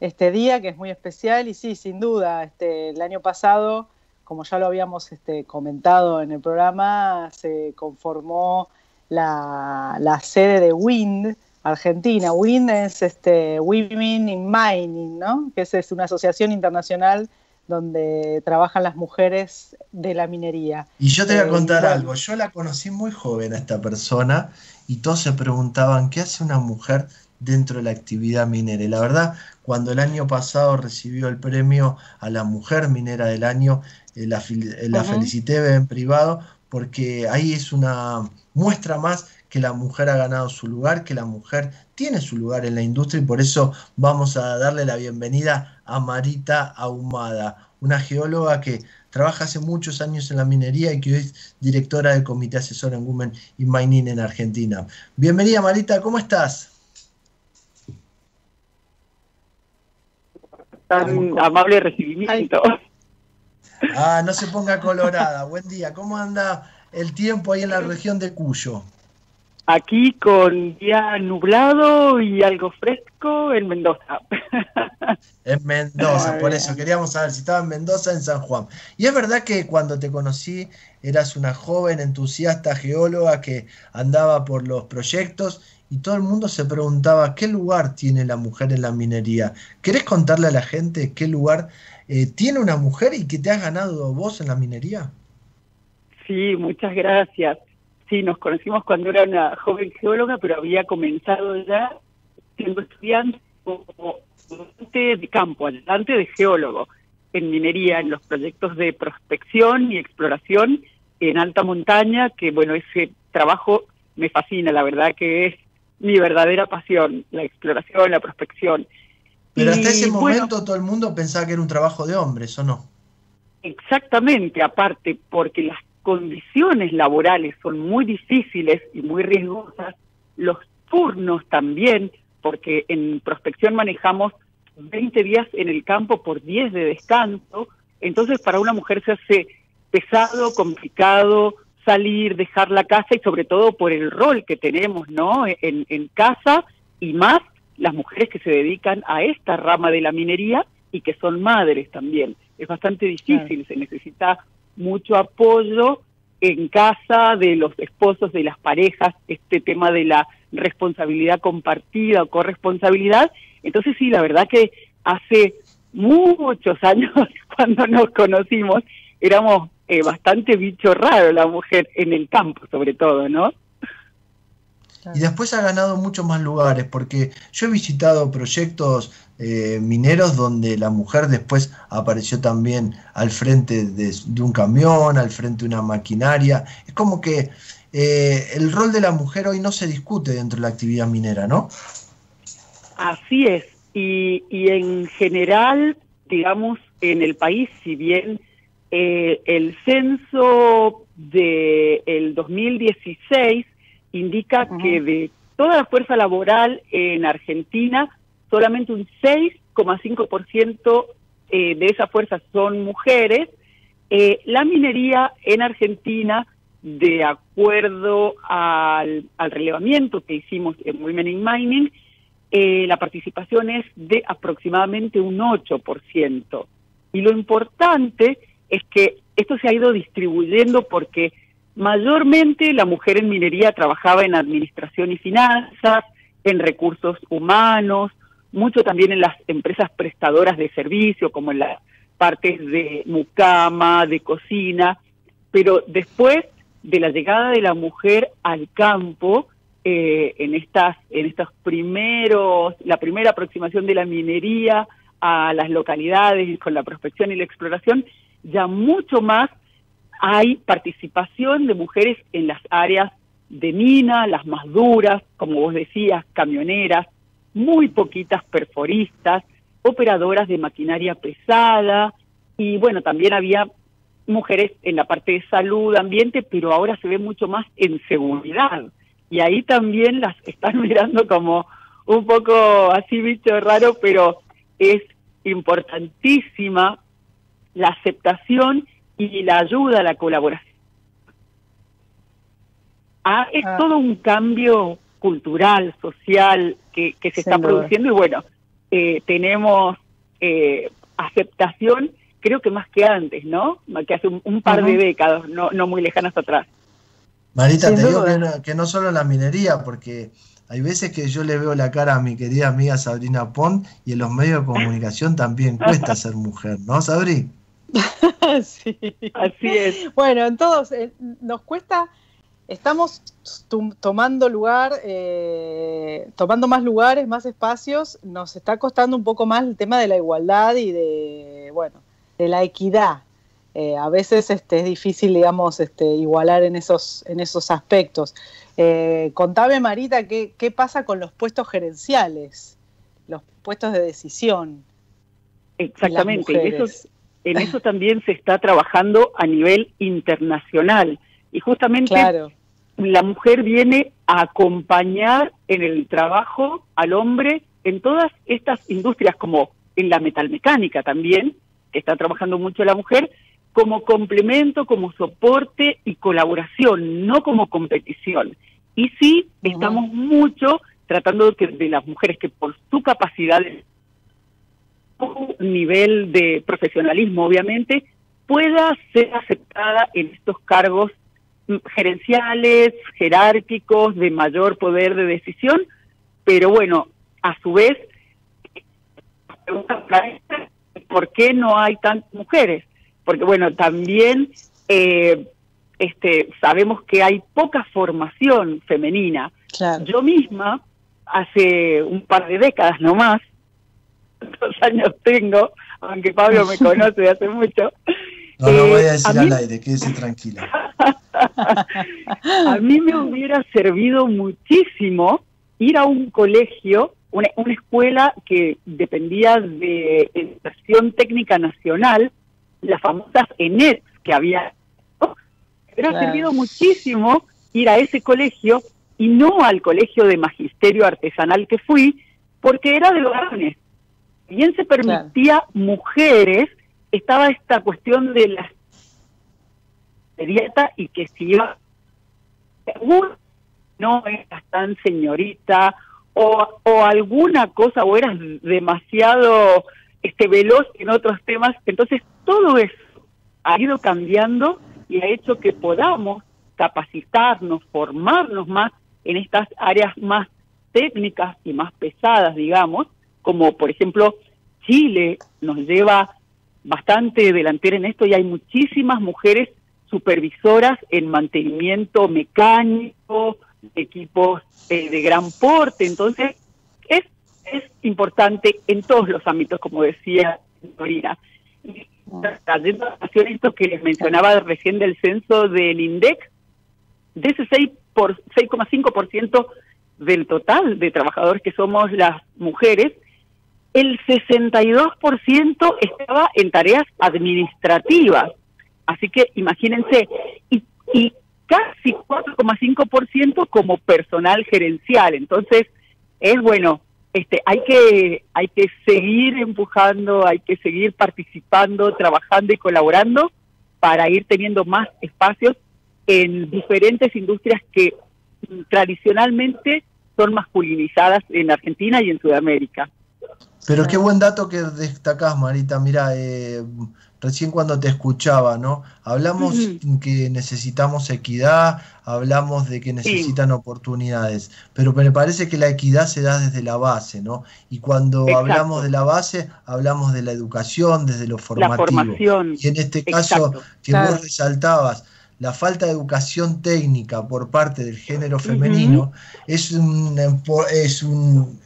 este día, que es muy especial. Y sí, sin duda, este, el año pasado, como ya lo habíamos este, comentado en el programa, se conformó la, sede de WIND, Argentina. WIND es este, Women in Mining, ¿no? que es, una asociación internacional donde trabajan las mujeres de la minería. Y yo te voy a eh, contar algo, yo la conocí muy joven a esta persona y todos se preguntaban, ¿qué hace una mujer dentro de la actividad minera? Y la verdad, cuando el año pasado recibió el premio a la mujer minera del año, eh, la, la felicité en privado porque ahí es una muestra más que la mujer ha ganado su lugar, que la mujer tiene su lugar en la industria y por eso vamos a darle la bienvenida a Marita Ahumada, una geóloga que trabaja hace muchos años en la minería y que hoy es directora del Comité Asesor en Women in Mining en Argentina. Bienvenida Marita, ¿cómo estás? Tan amable recibimiento. Ah, no se ponga colorada. Buen día. ¿Cómo anda el tiempo ahí en la región de Cuyo? Aquí con día nublado y algo fresco en Mendoza. (laughs) En Mendoza, por eso queríamos saber si estaba en Mendoza en San Juan. Y es verdad que cuando te conocí eras una joven entusiasta geóloga que andaba por los proyectos y todo el mundo se preguntaba qué lugar tiene la mujer en la minería. ¿Querés contarle a la gente qué lugar eh, tiene una mujer y que te has ganado vos en la minería? Sí, muchas gracias. sí, nos conocimos cuando era una joven geóloga, pero había comenzado ya siendo estudiante como de campo, ayudante de geólogo en minería, en los proyectos de prospección y exploración en alta montaña, que bueno, ese trabajo me fascina, la verdad que es mi verdadera pasión, la exploración, la prospección. Pero hasta ese bueno, momento todo el mundo pensaba que era un trabajo de hombres, ¿o no? Exactamente, aparte, porque las condiciones laborales son muy difíciles y muy riesgosas, los turnos también, porque en prospección manejamos 20 días en el campo por 10 de descanso, entonces para una mujer se hace pesado, complicado salir, dejar la casa y sobre todo por el rol que tenemos, ¿no? En, en casa y más las mujeres que se dedican a esta rama de la minería y que son madres también. Es bastante difícil, se necesita mucho apoyo en casa de los esposos, de las parejas, este tema de la responsabilidad compartida o corresponsabilidad. Entonces sí, la verdad que hace muchos años (laughs) cuando nos conocimos éramos eh, bastante bicho raro la mujer en el campo sobre todo, ¿no? Y después ha ganado muchos más lugares, porque yo he visitado proyectos eh, mineros donde la mujer después apareció también al frente de, de un camión, al frente de una maquinaria. Es como que eh, el rol de la mujer hoy no se discute dentro de la actividad minera, ¿no? Así es. Y, y en general, digamos, en el país, si bien eh, el censo del el 2016 indica que de toda la fuerza laboral en Argentina, solamente un 6,5% eh, de esa fuerza son mujeres. Eh, la minería en Argentina, de acuerdo al, al relevamiento que hicimos en Women in Mining, eh, la participación es de aproximadamente un 8%. Y lo importante es que esto se ha ido distribuyendo porque mayormente la mujer en minería trabajaba en administración y finanzas, en recursos humanos, mucho también en las empresas prestadoras de servicio, como en las partes de mucama, de cocina, pero después de la llegada de la mujer al campo, eh, en estas, en estos primeros, la primera aproximación de la minería a las localidades con la prospección y la exploración, ya mucho más hay participación de mujeres en las áreas de mina, las más duras, como vos decías, camioneras, muy poquitas perforistas, operadoras de maquinaria pesada y bueno, también había mujeres en la parte de salud, ambiente, pero ahora se ve mucho más en seguridad. Y ahí también las están (laughs) mirando como un poco así bicho raro, pero es importantísima la aceptación y la ayuda, la colaboración. Ah, es Ah. todo un cambio cultural, social que, que se Sin está duda. produciendo y bueno, eh, tenemos eh, aceptación, creo que más que antes, ¿no? Que hace un, un par de décadas, no, no muy lejanas atrás. Marita, Sin te digo que no, que no solo la minería, porque hay veces que yo le veo la cara a mi querida amiga Sabrina Pont y en los medios de comunicación también cuesta (laughs) ser mujer, ¿no, Sabri? (laughs) sí. Así es. Bueno, en todos eh, nos cuesta, estamos tomando lugar, eh, tomando más lugares, más espacios, nos está costando un poco más el tema de la igualdad y de, bueno, de la equidad. Eh, a veces este, es difícil, digamos, este, igualar en esos, en esos aspectos. Eh, contame, Marita, ¿qué, qué pasa con los puestos gerenciales, los puestos de decisión? Exactamente, Y eso, mujeres. En (laughs) eso también se está trabajando a nivel internacional. Y justamente Claro. la mujer viene a acompañar en el trabajo al hombre en todas estas industrias, como en la metalmecánica también, que está trabajando mucho la mujer, como complemento, como soporte y colaboración, no como competición. Y sí, estamos mucho tratando de, que, de las mujeres que por su capacidad, de- su nivel de profesionalismo, obviamente, pueda ser aceptada en estos cargos gerenciales, jerárquicos, de mayor poder de decisión, pero bueno, a su vez, ¿por qué no hay tantas mujeres? Porque bueno, también eh, este, sabemos que hay poca formación femenina. Yo misma, hace un par de décadas nomás, dos años tengo, aunque Pablo me (laughs) conoce de hace mucho. No, no voy a eh, decir al aire, quédese tranquila. (laughs) a mí me hubiera servido muchísimo ir a un colegio, una, escuela que dependía de Educación Técnica Nacional, las famosas ENET que había. Me hubiera servido muchísimo ir a ese colegio y no al colegio de magisterio artesanal que fui, porque era de varones. Bien se permitía mujeres, estaba esta cuestión de la dieta y que si iba no eras tan señorita o, o alguna cosa o eras demasiado este veloz en otros temas. Entonces todo eso ha ido cambiando y ha hecho que podamos capacitarnos formarnos más en estas áreas más técnicas y más pesadas digamos como por ejemplo Chile nos lleva bastante delantera en esto y hay muchísimas mujeres supervisoras en mantenimiento mecánico, equipos eh, de gran porte. Entonces, es, es importante en todos los ámbitos, como decía Dorina. Trayendo esto que les mencionaba recién del censo del INDEC, de ese 6 por 6,5% del total de trabajadores que somos las mujeres, el 62% estaba en tareas administrativas. Así que imagínense, y, y casi 4,5% como personal gerencial. Entonces, es bueno, este, hay que, hay que seguir empujando, hay que seguir participando, trabajando y colaborando para ir teniendo más espacios en diferentes industrias que tradicionalmente son masculinizadas en Argentina y en Sudamérica. Pero qué buen dato que destacás, Marita. Mira, eh, recién cuando te escuchaba, ¿no? Hablamos que necesitamos equidad, hablamos de que necesitan oportunidades, pero me parece que la equidad se da desde la base, ¿no? Y cuando hablamos de la base, hablamos de la educación, desde lo formativo. La formación. Y en este caso que vos resaltabas, la falta de educación técnica por parte del género femenino es, un, es un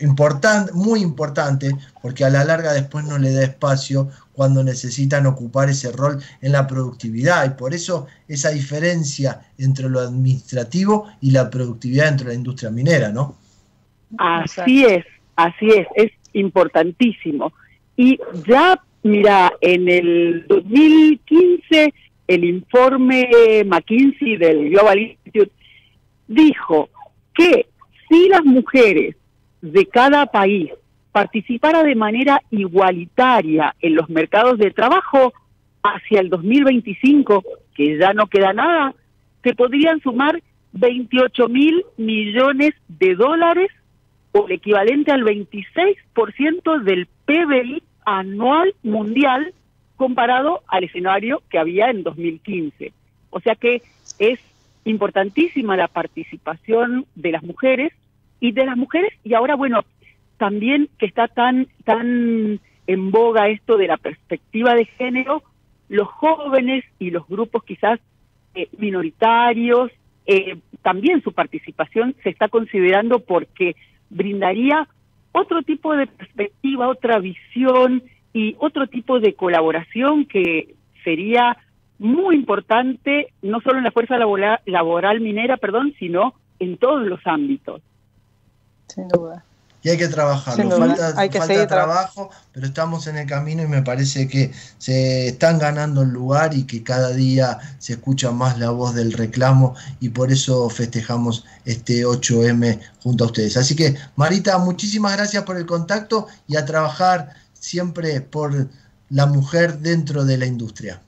muy importante porque a la larga después no le da espacio cuando necesitan ocupar ese rol en la productividad y por eso esa diferencia entre lo administrativo y la productividad dentro de la industria minera, ¿no? Así es, así es, es importantísimo. Y ya, mira, en el 2015 el informe McKinsey del Global Institute dijo que si las mujeres de cada país participara de manera igualitaria en los mercados de trabajo hacia el 2025, que ya no queda nada, se podrían sumar 28 mil millones de dólares o el equivalente al 26% del PBI anual mundial comparado al escenario que había en 2015. O sea que es importantísima la participación de las mujeres y de las mujeres y ahora bueno también que está tan tan en boga esto de la perspectiva de género los jóvenes y los grupos quizás eh, minoritarios eh, también su participación se está considerando porque brindaría otro tipo de perspectiva otra visión y otro tipo de colaboración que sería muy importante, no solo en la fuerza laboral, minera, perdón, sino en todos los ámbitos. Sin duda. Y hay que trabajarlo, falta, hay que falta trabajo, pero estamos en el camino y me parece que se están ganando el lugar y que cada día se escucha más la voz del reclamo y por eso festejamos este 8M junto a ustedes. Así que, Marita, muchísimas gracias por el contacto y a trabajar siempre por la mujer dentro de la industria.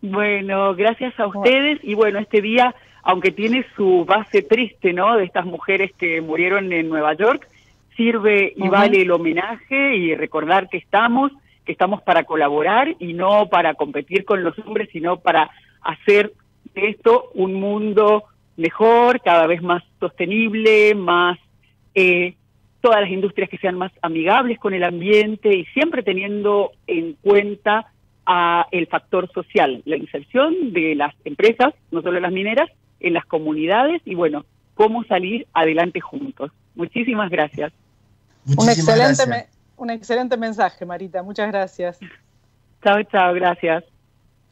Bueno, gracias a ustedes y bueno, este día, aunque tiene su base triste, ¿no? De estas mujeres que murieron en Nueva York, sirve y vale el homenaje y recordar que estamos, que estamos para colaborar y no para competir con los hombres, sino para hacer de esto un mundo mejor, cada vez más sostenible, más eh, todas las industrias que sean más amigables con el ambiente y siempre teniendo en cuenta a el factor social, la inserción de las empresas, no solo las mineras, en las comunidades y bueno, cómo salir adelante juntos. Muchísimas gracias. un excelente, un excelente mensaje, Marita. Muchas gracias. Chao, chao, gracias.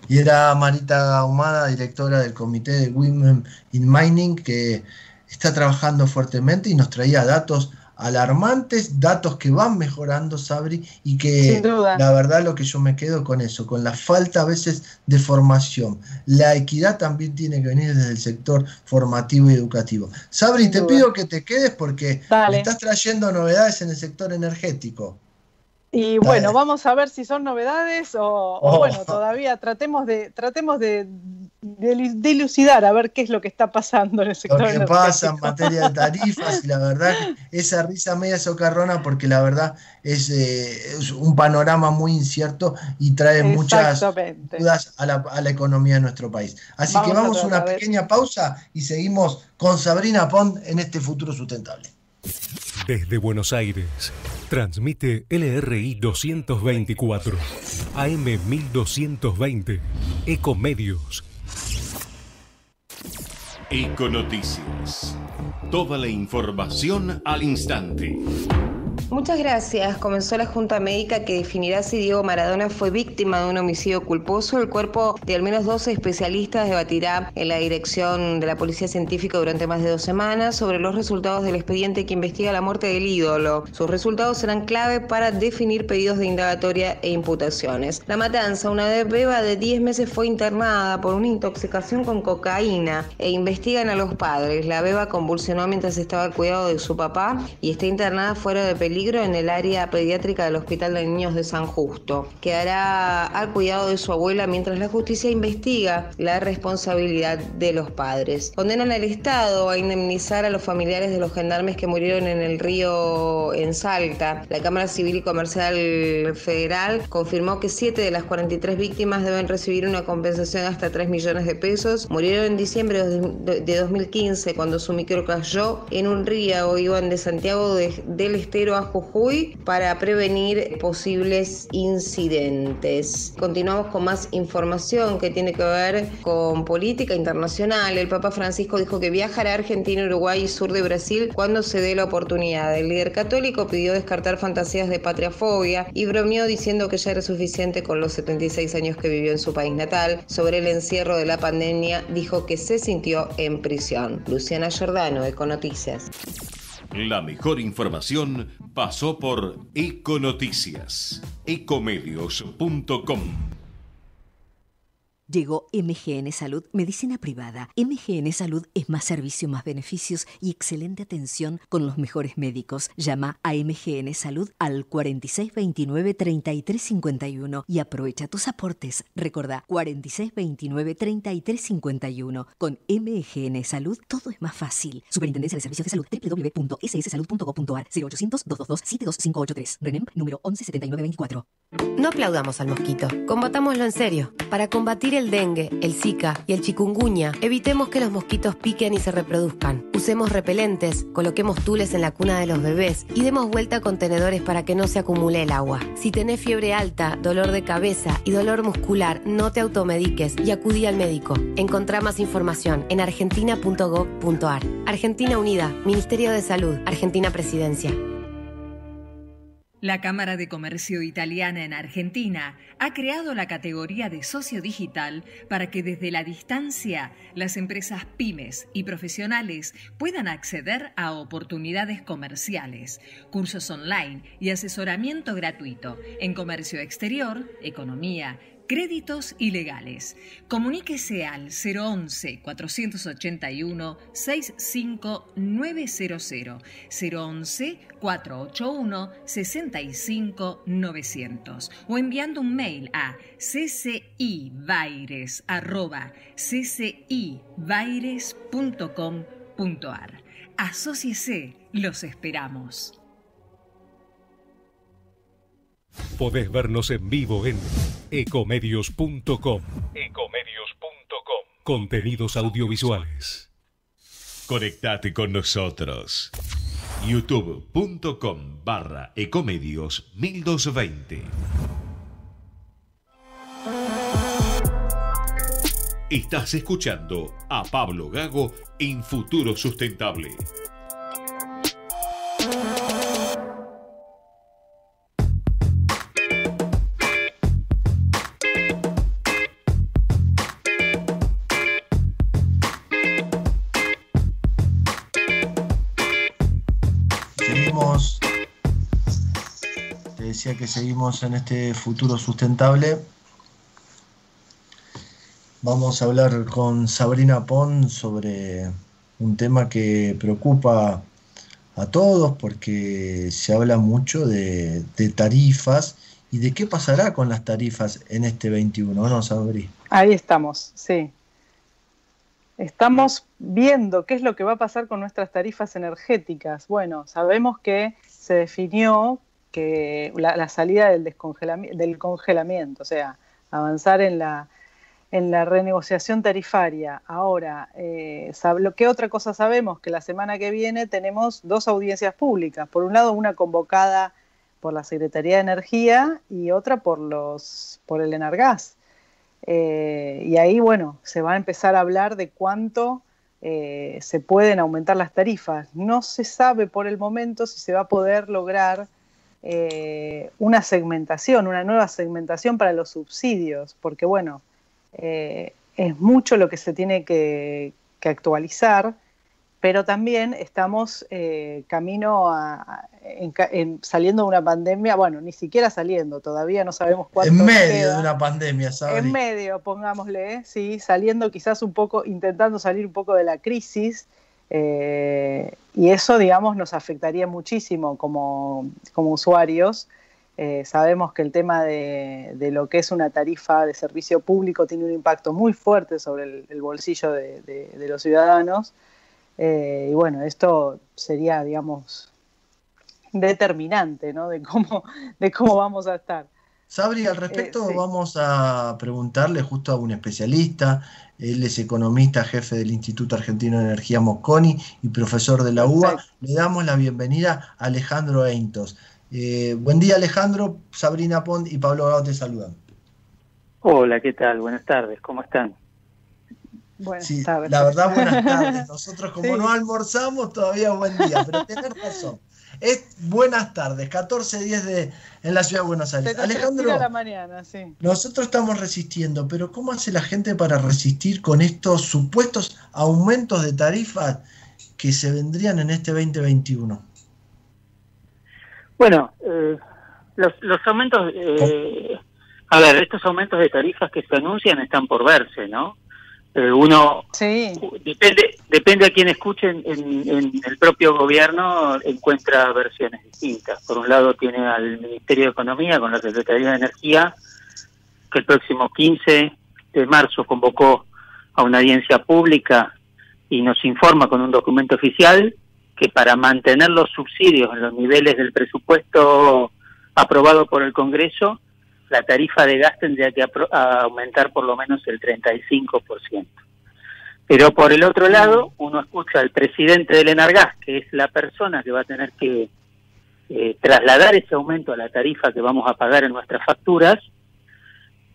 Y era Marita Ahumada, directora del Comité de Women in Mining, que está trabajando fuertemente y nos traía datos alarmantes, datos que van mejorando, Sabri, y que la verdad lo que yo me quedo con eso, con la falta a veces de formación. La equidad también tiene que venir desde el sector formativo y educativo. Sabri, te pido que te quedes porque estás trayendo novedades en el sector energético. Y bueno, vamos a ver si son novedades o, oh. bueno, todavía tratemos de tratemos de, dilucidar a ver qué es lo que está pasando en el sector. Lo que pasa en materia de tarifas y la (laughs) verdad esa risa media socarrona porque la verdad es, eh, es un panorama muy incierto y trae muchas dudas a la, a la, economía de nuestro país. Así que vamos a una pequeña pausa y seguimos con Sabrina Pond en este futuro sustentable. Desde Buenos Aires, transmite LRI 224, AM 1220, Ecomedios. Econoticias. Toda la información al instante. Muchas gracias. Comenzó la Junta Médica que definirá si Diego Maradona fue víctima de un homicidio culposo. El cuerpo de al menos 12 especialistas debatirá en la dirección de la Policía Científica durante más de dos semanas sobre los resultados del expediente que investiga la muerte del ídolo. Sus resultados serán clave para definir pedidos de indagatoria e imputaciones. La matanza, una beba de 10 meses fue internada por una intoxicación con cocaína e investigan a los padres. La beba convulsionó mientras estaba al cuidado de su papá y está internada fuera de peligro en el área pediátrica del Hospital de Niños de San Justo. Quedará al cuidado de su abuela mientras la justicia investiga la responsabilidad de los padres. Condenan al Estado a indemnizar a los familiares de los gendarmes que murieron en el río en Salta. La Cámara Civil y Comercial Federal confirmó que 7 de las 43 víctimas deben recibir una compensación hasta 3 millones de pesos. Murieron en diciembre de 2015 cuando su micro cayó en un río iban de Santiago del Estero a Jujuy para prevenir posibles incidentes. Continuamos con más información que tiene que ver con política internacional. El Papa Francisco dijo que viajará a Argentina, Uruguay y sur de Brasil cuando se dé la oportunidad. El líder católico pidió descartar fantasías de patriafobia y bromeó diciendo que ya era suficiente con los 76 años que vivió en su país natal. Sobre el encierro de la pandemia, dijo que se sintió en prisión. Luciana Giordano, Econoticias. La mejor información pasó por Econoticias, ecomedios.com. Llegó MGN Salud, medicina privada. MGN Salud es más servicio, más beneficios y excelente atención con los mejores médicos. Llama a MGN Salud al 4629-3351 y aprovecha tus aportes. Recordá, 4629-3351. Con MGN Salud todo es más fácil. Superintendencia de Servicios de Salud www.sssalud.gov.ar 0800-222-72583. RENEM número 117924. No aplaudamos al mosquito, combatámoslo en serio. Para combatir el dengue, el zika y el chikungunya, evitemos que los mosquitos piquen y se reproduzcan. Usemos repelentes, coloquemos tules en la cuna de los bebés y demos vuelta a contenedores para que no se acumule el agua. Si tenés fiebre alta, dolor de cabeza y dolor muscular, no te automediques y acudí al médico. Encontrá más información en argentina.gov.ar. Argentina Unida, Ministerio de Salud, Argentina Presidencia. La Cámara de Comercio Italiana en Argentina ha creado la categoría de socio digital para que desde la distancia las empresas pymes y profesionales puedan acceder a oportunidades comerciales, cursos online y asesoramiento gratuito en comercio exterior, economía, Créditos ilegales. Comuníquese al 011-481-65900, 011-481-65900 o enviando un mail a ccibaires.ccibaires.com.ar. Asociese, los esperamos. Podés vernos en vivo en ecomedios.com. Ecomedios.com. Contenidos audiovisuales. Conectate con nosotros. youtube.com barra ecomedios 1220. Estás escuchando a Pablo Gago en Futuro Sustentable. Que seguimos en este futuro sustentable. Vamos a hablar con Sabrina Pon sobre un tema que preocupa a todos porque se habla mucho de, de tarifas y de qué pasará con las tarifas en este 21, ¿no, Sabri? Ahí estamos, sí. Estamos viendo qué es lo que va a pasar con nuestras tarifas energéticas. Bueno, sabemos que se definió que la, salida del, descongelami- del congelamiento, o sea, avanzar en la, en la renegociación tarifaria. Ahora, eh, ¿qué otra cosa sabemos? Que la semana que viene tenemos dos audiencias públicas. Por un lado, una convocada por la Secretaría de Energía y otra por, los, por el Enargas. Eh, y ahí, bueno, se va a empezar a hablar de cuánto eh, se pueden aumentar las tarifas. No se sabe por el momento si se va a poder lograr eh, una segmentación, una nueva segmentación para los subsidios, porque bueno, eh, es mucho lo que se tiene que, que actualizar, pero también estamos eh, camino a, a- en ca- en- saliendo de una pandemia, bueno, ni siquiera saliendo, todavía no sabemos cuánto En medio queda. de una pandemia, Sabri. En medio, pongámosle, ¿eh? sí, saliendo quizás un poco, intentando salir un poco de la crisis, eh, y eso, digamos, nos afectaría muchísimo como, como usuarios. Eh, sabemos que el tema de, de lo que es una tarifa de servicio público tiene un impacto muy fuerte sobre el, bolsillo de, de- de los ciudadanos. Eh, y bueno, esto sería, digamos, determinante, ¿no? De cómo, de cómo vamos a estar. Sabri, al respecto sí. vamos a preguntarle justo a un especialista. Él es economista, jefe del Instituto Argentino de Energía Mosconi y profesor de la UBA. Le damos la bienvenida a Alejandro Eintos. Eh, buen día, Alejandro. Sabrina Pond y Pablo Gago te saludan. Hola, ¿qué tal? Buenas tardes, ¿cómo están? Buenas Sí, tardes. la verdad, buenas tardes. (laughs) Nosotros, como Sí. no almorzamos, todavía buen día, pero tenés razón. Es buenas tardes, 14.10 de, en la ciudad de Buenos Aires. te Alejandro, la mañana, sí. nosotros estamos resistiendo, pero ¿cómo hace la gente para resistir con estos supuestos aumentos de tarifas que se vendrían en este 2021? Bueno, eh, los, los aumentos, eh, a ver, estos aumentos de tarifas que se anuncian están por verse, ¿no? Eh, uno depende depende a quien escuche en, en- en el propio gobierno encuentra versiones distintas. Por un lado tiene al Ministerio de Economía con la Secretaría de Energía que el próximo 15 de marzo convocó a una audiencia pública y nos informa con un documento oficial que para mantener los subsidios en los niveles del presupuesto aprobado por el Congreso, la tarifa de gas tendría que aumentar por lo menos el 35%. Pero por el otro lado, uno escucha al presidente del Enargas, que es la persona que va a tener que eh, trasladar ese aumento a la tarifa que vamos a pagar en nuestras facturas,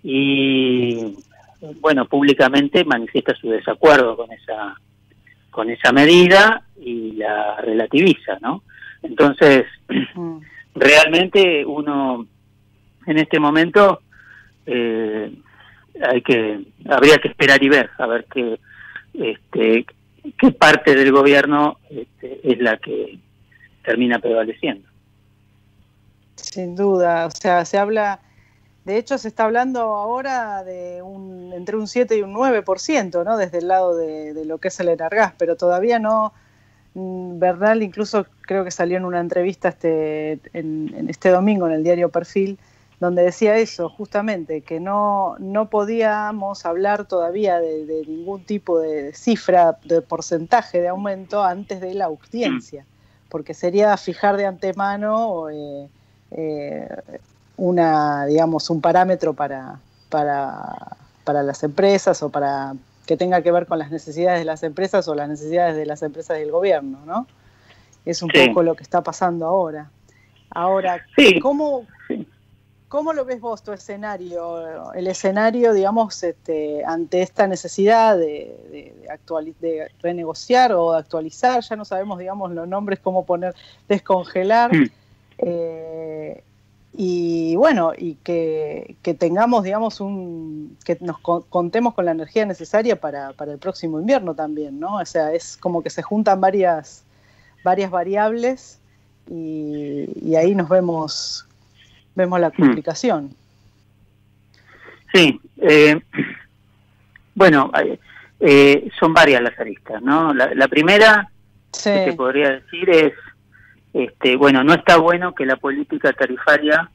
y bueno, públicamente manifiesta su desacuerdo con esa con esa medida y la relativiza, ¿no? Entonces, realmente uno en este momento eh, hay que habría que esperar y ver a ver qué este qué parte del gobierno este, es la que termina prevaleciendo. Sin duda, o sea, se habla, de hecho se está hablando ahora de un, entre un 7 y un 9%, ¿no? Desde el lado de, lo que es el Enargas, pero todavía no, mm, Bernal incluso creo que salió en una entrevista este, en este domingo en el diario Perfil, donde decía eso, justamente, que no, no podíamos hablar todavía de, de ningún tipo de cifra, de porcentaje de aumento antes de la audiencia, porque sería fijar de antemano eh, eh, una, digamos, un parámetro para, para, para las empresas o para que tenga que ver con las necesidades de las empresas o las necesidades de las empresas del gobierno, ¿no? Es un Sí. poco lo que está pasando ahora. Ahora, ¿cómo, ¿Cómo lo ves vos tu escenario? El escenario, digamos, este, ante esta necesidad de, de, renegociar o de actualizar, ya no sabemos, digamos, los nombres, cómo poner, descongelar. Mm. Eh, y bueno, y que, tengamos, digamos, un, que nos contemos con la energía necesaria para, para, el próximo invierno también, ¿no? O sea, es como que se juntan varias, varias variables y, y ahí nos vemos vemos la mm. complicación. Sí, eh, bueno, eh, son varias las aristas, ¿no? La, primera que podría decir es, este, bueno, no está bueno que la política tarifaria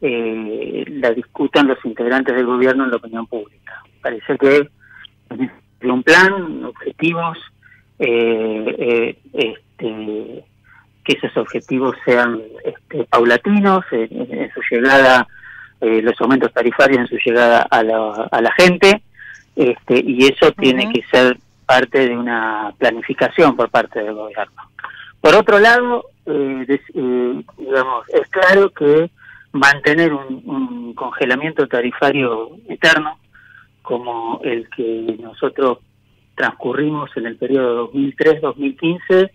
eh, la discutan los integrantes del gobierno en la opinión pública. Parece que hay un plan, objetivos, eh, este, que esos objetivos sean este, paulatinos en, su llegada, eh, los aumentos tarifarios en su llegada a la, a la gente, este, y eso tiene que ser parte de una planificación por parte del gobierno. Por otro lado, eh, eh, digamos, es claro que mantener un, un congelamiento tarifario eterno, como el que nosotros transcurrimos en el periodo 2003-2015,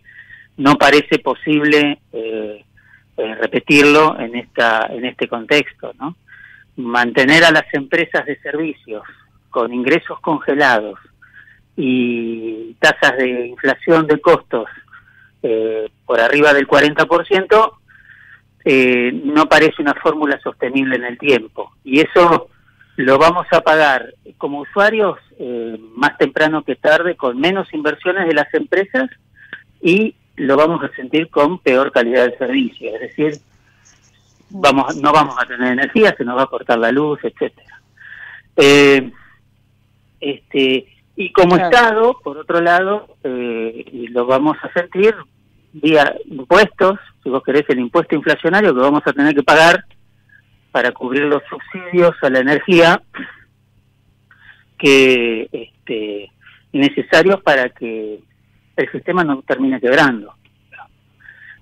no parece posible eh, eh, repetirlo en esta en este contexto no mantener a las empresas de servicios con ingresos congelados y tasas de inflación de costos eh, por arriba del 40% eh, no parece una fórmula sostenible en el tiempo. Y eso lo vamos a pagar como usuarios más temprano que tarde con menos inversiones de las empresas y lo vamos a sentir con peor calidad de servicio, es decir, vamos no vamos a tener energía, se nos va a cortar la luz, etcétera. Eh, este y como Estado, por otro lado, eh, lo vamos a sentir vía impuestos, si vos querés el impuesto inflacionario que vamos a tener que pagar para cubrir los subsidios a la energía que este necesarios para que el sistema no termina quebrando.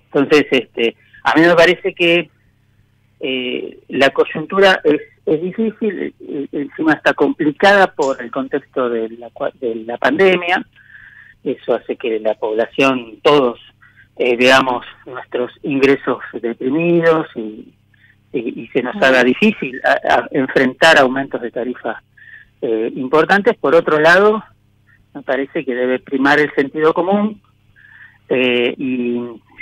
Entonces, este, a mí me parece que eh, la coyuntura es, es difícil, eh, encima está complicada por el contexto de la, de la pandemia, eso hace que la población, todos, eh, veamos nuestros ingresos deprimidos y, y, se nos haga difícil enfrentar aumentos de tarifas eh, importantes. Por otro lado, me parece que debe primar el sentido común eh, y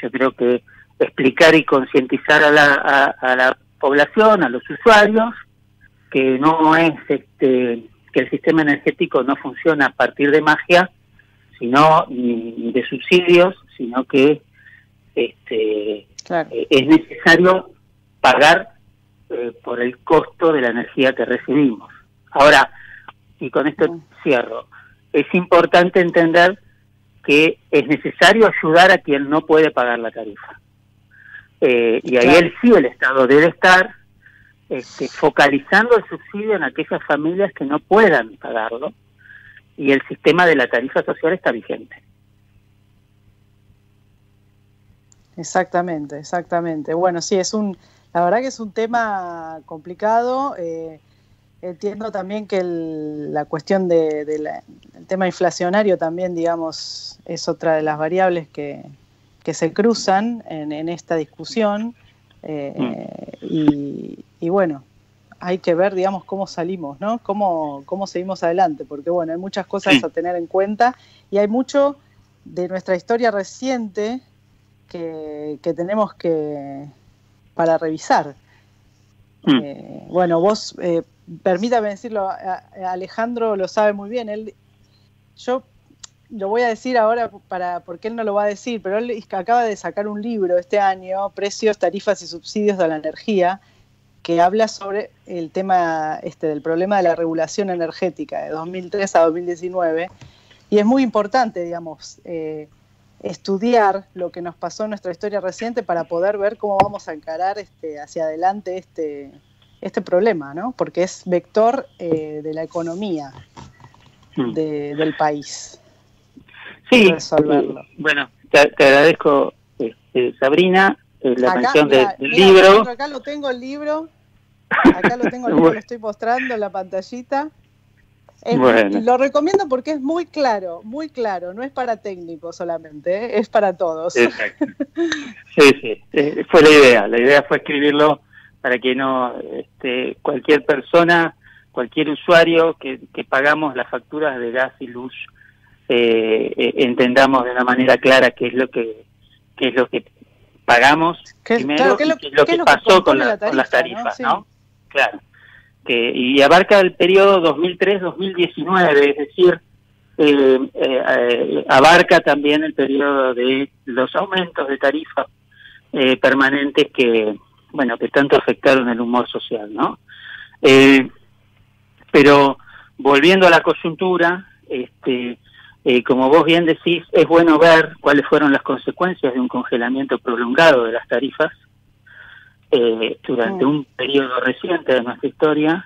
yo creo que explicar y concientizar a la, a, la población, a los usuarios, que no es este que el sistema energético no funciona a partir de magia, sino ni de subsidios, sino que este eh, es necesario pagar eh, por el costo de la energía que recibimos. Ahora, y con esto cierro, es importante entender que es necesario ayudar a quien no puede pagar la tarifa. Eh, y ahí el sí, el Estado debe estar este, focalizando el subsidio en aquellas familias que no puedan pagarlo y el sistema de la tarifa social está vigente. Exactamente, exactamente. Bueno, sí, es un, la verdad que es un tema complicado. Eh, entiendo también que la cuestión del de, tema inflacionario también, digamos, es otra de las variables que, se cruzan en, esta discusión. Eh, y, bueno, hay que ver, digamos, cómo salimos, ¿no? Cómo, cómo seguimos adelante, porque bueno, hay muchas cosas a tener en cuenta y hay mucho de nuestra historia reciente que, que tenemos que para revisar. Mm. Eh, bueno, vos, eh, permítame decirlo, Alejandro lo sabe muy bien. Él, yo lo voy a decir ahora para porque él no lo va a decir, pero él acaba de sacar un libro este año, Precios, Tarifas y Subsidios de la Energía, que habla sobre el tema este del problema de la regulación energética de 2003 a 2019 y es muy importante, digamos, eh, estudiar lo que nos pasó en nuestra historia reciente para poder ver cómo vamos a encarar este, hacia adelante este, este problema, ¿no? Porque es vector eh, de la economía hmm. del país. Sí, resolverlo. bueno, te, agradezco, este, Sabrina, eh, la mención del libro. Acá lo tengo el libro. Acá lo tengo, (laughs) lo estoy mostrando en la pantallita. Lo recomiendo porque es muy claro, muy claro, no es para técnicos solamente, ¿eh? es para todos. Exacto. Sí, sí, eh, fue la idea, la idea fue escribirlo para que no este, cualquier persona, cualquier usuario que, pagamos las facturas de gas y luz eh, entendamos de una manera clara qué es lo que qué es lo que pagamos primero qué es lo, que, pasó con, las tarifas, ¿no? Claro. Que, y abarca el periodo 2003-2019, es decir, eh, eh, abarca también el periodo de los aumentos de tarifas eh, permanentes que, bueno, que tanto afectaron el humor social, ¿no? pero volviendo a la coyuntura, este, como vos bien decís, es bueno ver cuáles fueron las consecuencias de un congelamiento prolongado de las tarifas eh, durante un periodo reciente de nuestra historia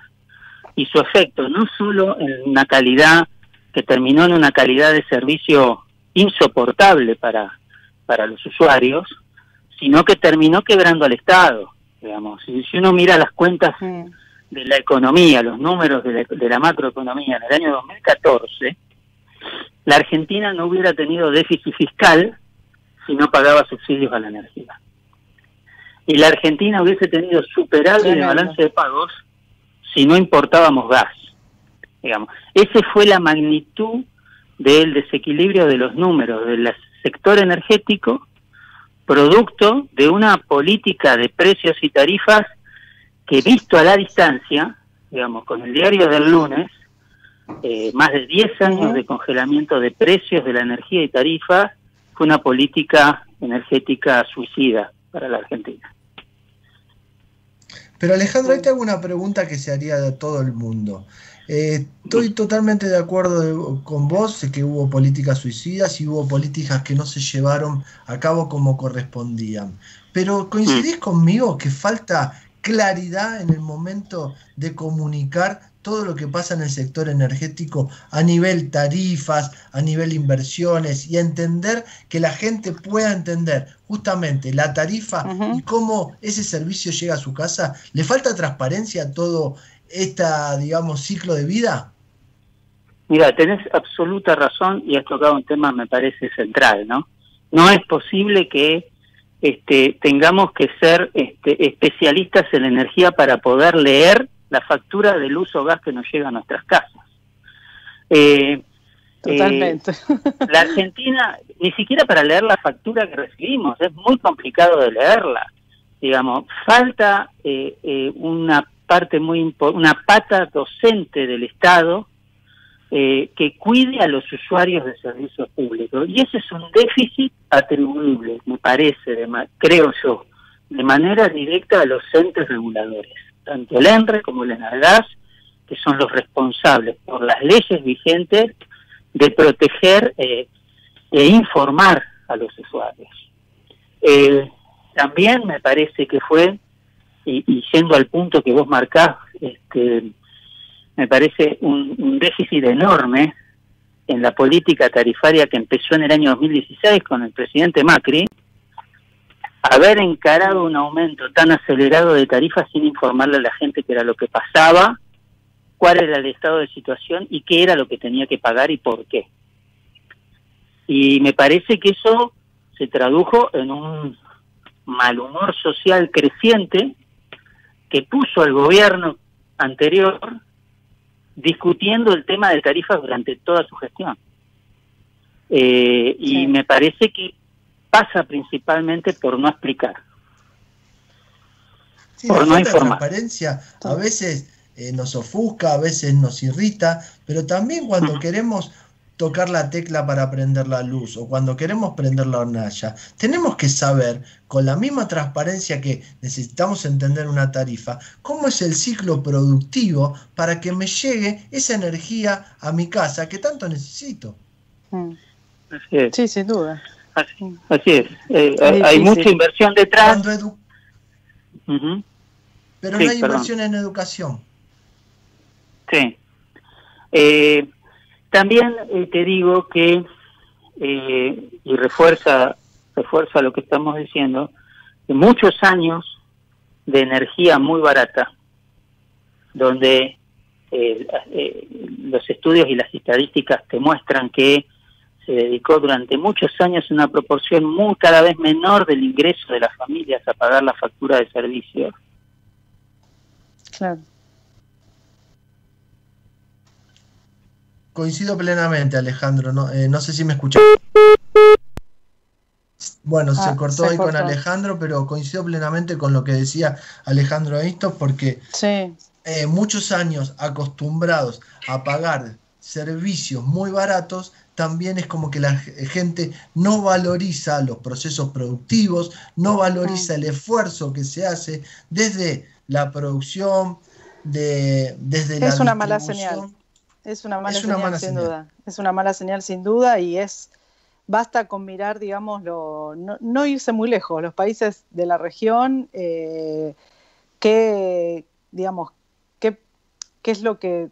y su efecto no solo en una calidad que terminó en una calidad de servicio insoportable para, para los usuarios, sino que terminó quebrando al Estado. Digamos. Si, si uno mira las cuentas de la economía, los números de la, de la macroeconomía en el año 2014, la Argentina no hubiera tenido déficit fiscal si no pagaba subsidios a la energía y la Argentina hubiese tenido superávit de balance de pagos si no importábamos gas. Digamos, esa fue la magnitud del desequilibrio de los números del sector energético, producto de una política de precios y tarifas que visto a la distancia, digamos, con el diario del lunes, eh, más de 10 años de congelamiento de precios de la energía y tarifas, fue una política energética suicida para la Argentina. Pero Alejandro, ahí te hago una pregunta que se haría de todo el mundo. Eh, estoy totalmente de acuerdo con vos de que hubo políticas suicidas y hubo políticas que no se llevaron a cabo como correspondían. Pero coincidís conmigo que falta claridad en el momento de comunicar todo lo que pasa en el sector energético a nivel tarifas, a nivel inversiones y entender que la gente pueda entender justamente la tarifa y cómo ese servicio llega a su casa. ¿Le falta transparencia a todo este, digamos, ciclo de vida? Mira, tenés absoluta razón y has tocado un tema, me parece, central, ¿no? No es posible que este, tengamos que ser este, especialistas en energía para poder leer la factura del uso gas que nos llega a nuestras casas. Eh, Totalmente. Eh, la Argentina, ni siquiera para leer la factura que recibimos, es muy complicado de leerla. Digamos, falta eh, una parte muy una pata docente del Estado que cuide a los usuarios de servicios públicos. Y ese es un déficit atribuible, me parece, de, creo yo, de manera directa a los entes reguladores tanto el ENRE como el ENARGAS, que son los responsables por las leyes vigentes de proteger eh, e informar a los usuarios. Eh, también me parece que fue, y, y, yendo al punto que vos marcás, este, me parece un, un, déficit enorme en la política tarifaria que empezó en el año 2016 con el presidente Macri, haber encarado un aumento tan acelerado de tarifas sin informarle a la gente qué era lo que pasaba, cuál era el estado de situación y qué era lo que tenía que pagar y por qué. Y me parece que eso se tradujo en un malhumor social creciente que puso al gobierno anterior discutiendo el tema de tarifas durante toda su gestión. Eh, y me parece que pasa principalmente por no explicar. por no informar. transparencia a veces eh, nos ofusca, a veces nos irrita, pero también cuando queremos tocar la tecla para prender la luz o cuando queremos prender la hornalla, tenemos que saber con la misma transparencia que necesitamos entender una tarifa, cómo es el ciclo productivo para que me llegue esa energía a mi casa que tanto necesito. Mm. Sí, sin duda. Así, es. Eh, hay mucha inversión detrás. Pero no hay inversión en educación. Sí. Eh, también eh, te digo que, y refuerza, refuerza lo que estamos diciendo, que muchos años de energía muy barata donde eh, eh, los estudios y las estadísticas te muestran que se dedicó durante muchos años una proporción muy cada vez menor del ingreso de las familias a pagar la factura de servicios. Claro. Coincido plenamente, Alejandro. No, eh, no sé si me escuchas. Bueno, se Ah, cortó se ahí con. Alejandro, pero coincido plenamente con lo que decía Alejandro esto, porque Sí, eh, muchos años acostumbrados a pagar servicios muy baratos, también es como que la gente no valoriza los procesos productivos, no valoriza el esfuerzo que se hace desde la producción, de, desde la es una mala señal. Es una mala Es una señal, mala sin señal. duda. Es una mala señal, sin duda, y es. Basta con mirar, digamos, lo, no, no irse muy lejos. Los países de la región, eh, qué, digamos, qué, qué es lo que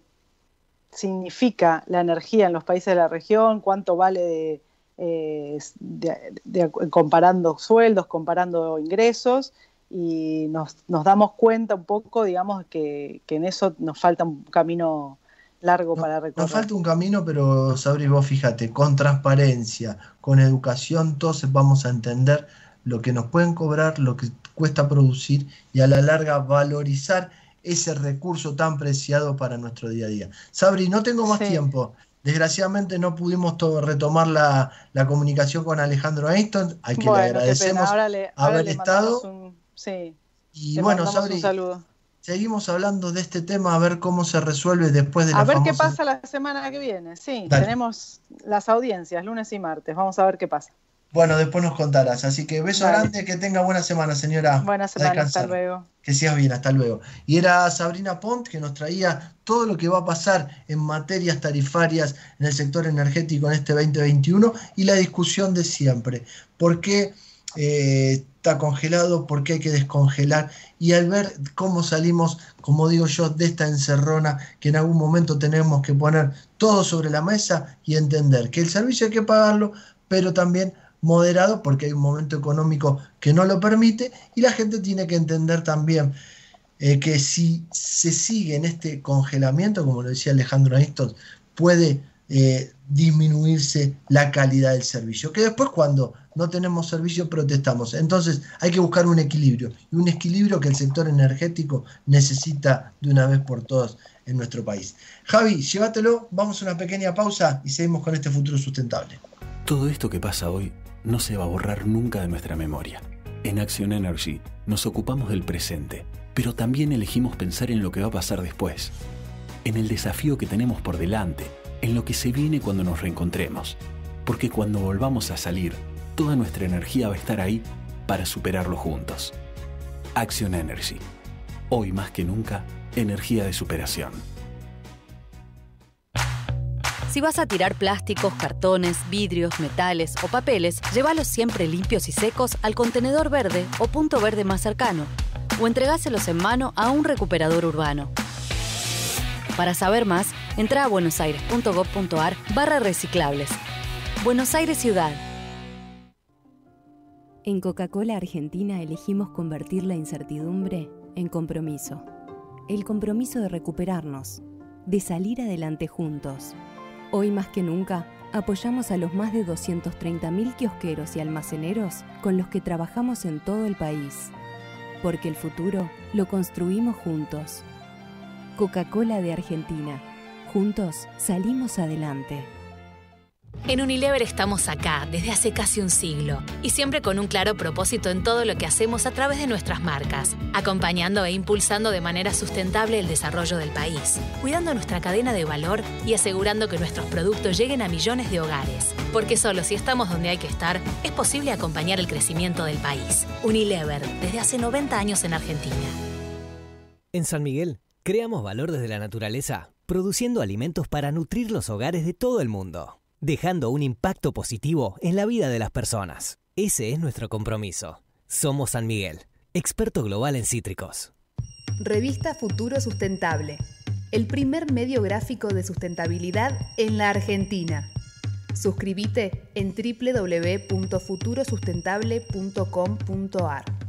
significa la energía en los países de la región, cuánto vale de, eh, de- de- comparando sueldos, comparando ingresos, y nos, nos damos cuenta un poco, digamos, que, que en eso nos falta un camino largo para recorrer. Nos falta un camino, pero Sabri, vos fíjate, con transparencia, con educación, todos vamos a entender lo que nos pueden cobrar, lo que cuesta producir y a la larga valorizar ese recurso tan preciado para nuestro día a día. Sabri, no tengo más Sí. tiempo. Desgraciadamente no pudimos to- retomar la, la comunicación con Alejandro Einstein, al que le Bueno, agradecemos Ahora le, ahora haber le estado. un, sí, Y bueno, Sabri, un saludo. Seguimos hablando de este tema, a ver cómo se resuelve después de la A ver qué pasa la semana que viene. Sí, Dale. tenemos las audiencias lunes y martes. Vamos a ver qué pasa. Bueno, después nos contarás. Así que beso Dale. grande, que tenga buena semana, señora. Buena semana, hasta luego. Que sigas bien, hasta luego. Y era Sabrina Pont que nos traía todo lo que va a pasar en materias tarifarias en el sector energético en este 2021 y la discusión de siempre. ¿Por qué eh, está congelado? ¿Por qué hay que descongelar? Y al ver cómo salimos, como digo yo, de esta encerrona, que en algún momento tenemos que poner todo sobre la mesa y entender que el servicio hay que pagarlo, pero también moderado porque hay un momento económico que no lo permite y la gente tiene que entender también eh, que si se sigue en este congelamiento, como lo decía Alejandro Aniston, puede eh, disminuirse la calidad del servicio, que después cuando no tenemos servicio protestamos. Entonces hay que buscar un equilibrio, y un equilibrio que el sector energético necesita de una vez por todas en nuestro país. Javi, llévatelo, vamos a una pequeña pausa y seguimos con este futuro sustentable. Todo esto que pasa hoy no se va a borrar nunca de nuestra memoria. En Action Energy nos ocupamos del presente, pero también elegimos pensar en lo que va a pasar después, en el desafío que tenemos por delante, en lo que se viene cuando nos reencontremos, porque cuando volvamos a salir, toda nuestra energía va a estar ahí para superarlo juntos. Action Energy. Hoy más que nunca, energía de superación. Si vas a tirar plásticos, cartones, vidrios, metales o papeles, llévalos siempre limpios y secos al contenedor verde o punto verde más cercano, o entregáselos en mano a un recuperador urbano. Para saber más, entra a buenosaires.gov.ar barra reciclables. Buenos Aires Ciudad. En Coca-Cola Argentina elegimos convertir la incertidumbre en compromiso. El compromiso de recuperarnos, de salir adelante juntos. Hoy más que nunca, apoyamos a los más de 230.000 kiosqueros y almaceneros con los que trabajamos en todo el país. Porque el futuro lo construimos juntos. Coca-Cola de Argentina. Juntos salimos adelante. En Unilever estamos acá desde hace casi un siglo y siempre con un claro propósito en todo lo que hacemos a través de nuestras marcas, acompañando e impulsando de manera sustentable el desarrollo del país, cuidando nuestra cadena de valor y asegurando que nuestros productos lleguen a millones de hogares. Porque solo si estamos donde hay que estar, es posible acompañar el crecimiento del país. Unilever, desde hace 90 años en Argentina. En San Miguel, creamos valor desde la naturaleza, produciendo alimentos para nutrir los hogares de todo el mundo dejando un impacto positivo en la vida de las personas. Ese es nuestro compromiso. Somos San Miguel, experto global en cítricos. Revista Futuro Sustentable, el primer medio gráfico de sustentabilidad en la Argentina. Suscríbete en www.futurosustentable.com.ar.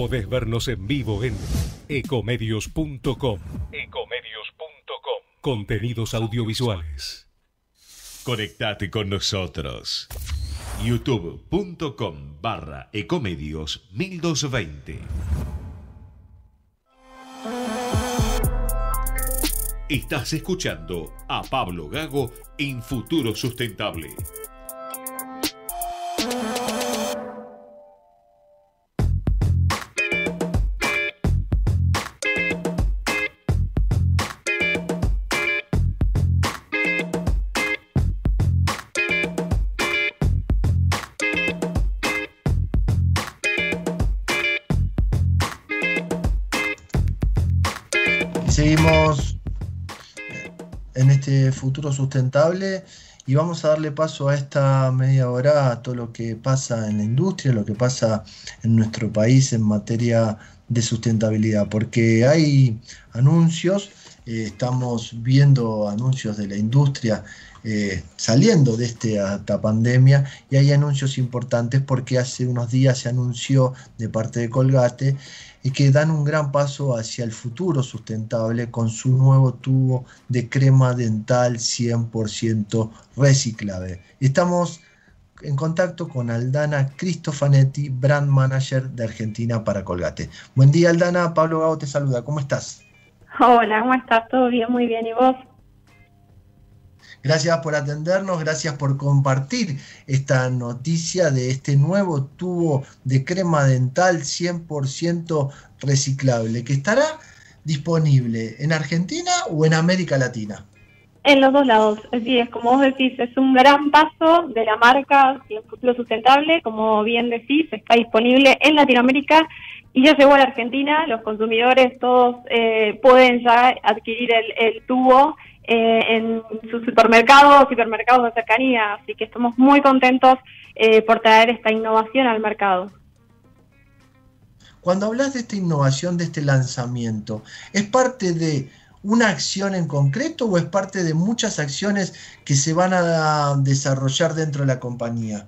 Podés vernos en vivo en ecomedios.com. Ecomedios.com. Contenidos audiovisuales. Conectate con nosotros. youtube.com barra ecomedios 1220. Estás escuchando a Pablo Gago en Futuro Sustentable. Futuro sustentable y vamos a darle paso a esta media hora a todo lo que pasa en la industria, lo que pasa en nuestro país en materia de sustentabilidad, porque hay anuncios, eh, estamos viendo anuncios de la industria eh, saliendo de este, esta pandemia y hay anuncios importantes porque hace unos días se anunció de parte de Colgate y que dan un gran paso hacia el futuro sustentable con su nuevo tubo de crema dental 100% reciclable. Estamos en contacto con Aldana Cristofanetti, Brand Manager de Argentina para Colgate. Buen día Aldana, Pablo Gago te saluda, ¿cómo estás? Hola, ¿cómo estás? ¿Todo bien? Muy bien. ¿Y vos? Gracias por atendernos, gracias por compartir esta noticia de este nuevo tubo de crema dental 100% reciclable que estará disponible en Argentina o en América Latina. En los dos lados. Así es, como vos decís, es un gran paso de la marca en futuro sustentable. Como bien decís, está disponible en Latinoamérica y ya llegó a la Argentina. Los consumidores todos eh, pueden ya adquirir el tubo eh, en sus supermercados, hipermercados de cercanía. Así que estamos muy contentos eh, por traer esta innovación al mercado. Cuando hablas de esta innovación, de este lanzamiento, ¿es parte de una acción en concreto o es parte de muchas acciones que se van a desarrollar dentro de la compañía?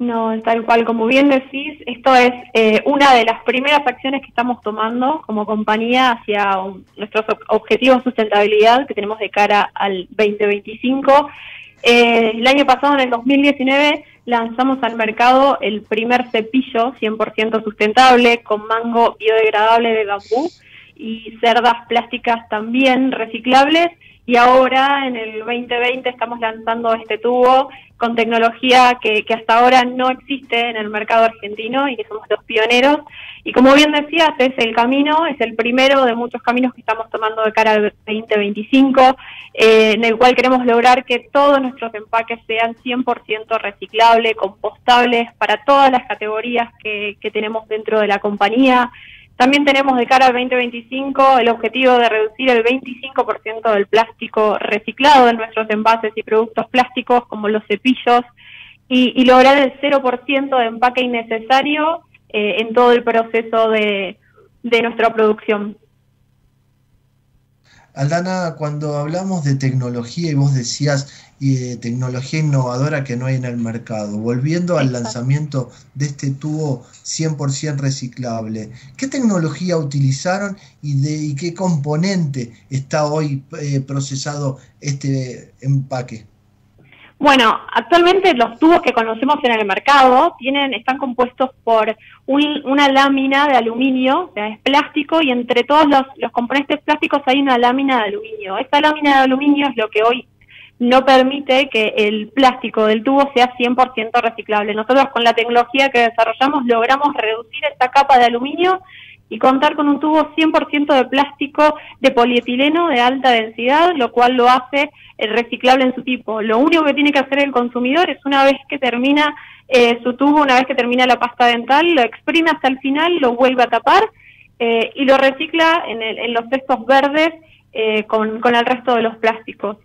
No, tal cual, como bien decís, esto es eh, una de las primeras acciones que estamos tomando como compañía hacia um, nuestros ob- objetivos de sustentabilidad que tenemos de cara al 2025. Eh, el año pasado, en el 2019, lanzamos al mercado el primer cepillo 100% sustentable con mango biodegradable de bambú y cerdas plásticas también reciclables. Y ahora, en el 2020, estamos lanzando este tubo con tecnología que, hasta ahora no existe en el mercado argentino y que somos los pioneros. Y como bien decías, es el camino, es el primero de muchos caminos que estamos tomando de cara al 2025, eh, en el cual queremos lograr que todos nuestros empaques sean 100% reciclables, compostables para todas las categorías que, que tenemos dentro de la compañía. También tenemos de cara al 2025 el objetivo de reducir el 25% del plástico reciclado de nuestros envases y productos plásticos como los cepillos y, y lograr el 0% de empaque innecesario eh, en todo el proceso de, de nuestra producción. Aldana, cuando hablamos de tecnología y vos decías y de tecnología innovadora que no hay en el mercado, volviendo al lanzamiento de este tubo 100% reciclable, ¿qué tecnología utilizaron y de y qué componente está hoy eh, procesado este empaque? Bueno, actualmente los tubos que conocemos en el mercado tienen, están compuestos por un- una lámina de aluminio, o sea, es plástico, y entre todos los, los componentes plásticos hay una lámina de aluminio. Esta lámina de aluminio es lo que hoy no permite que el plástico del tubo sea 100% reciclable. Nosotros con la tecnología que desarrollamos logramos reducir esta capa de aluminio y contar con un tubo 100% de plástico de polietileno de alta densidad, lo cual lo hace eh, reciclable en su tipo. Lo único que tiene que hacer el consumidor es una vez que termina eh, su tubo, una vez que termina la pasta dental, lo exprime hasta el final, lo vuelve a tapar eh, y lo recicla en, en los cestos verdes con, con el resto de los plásticos.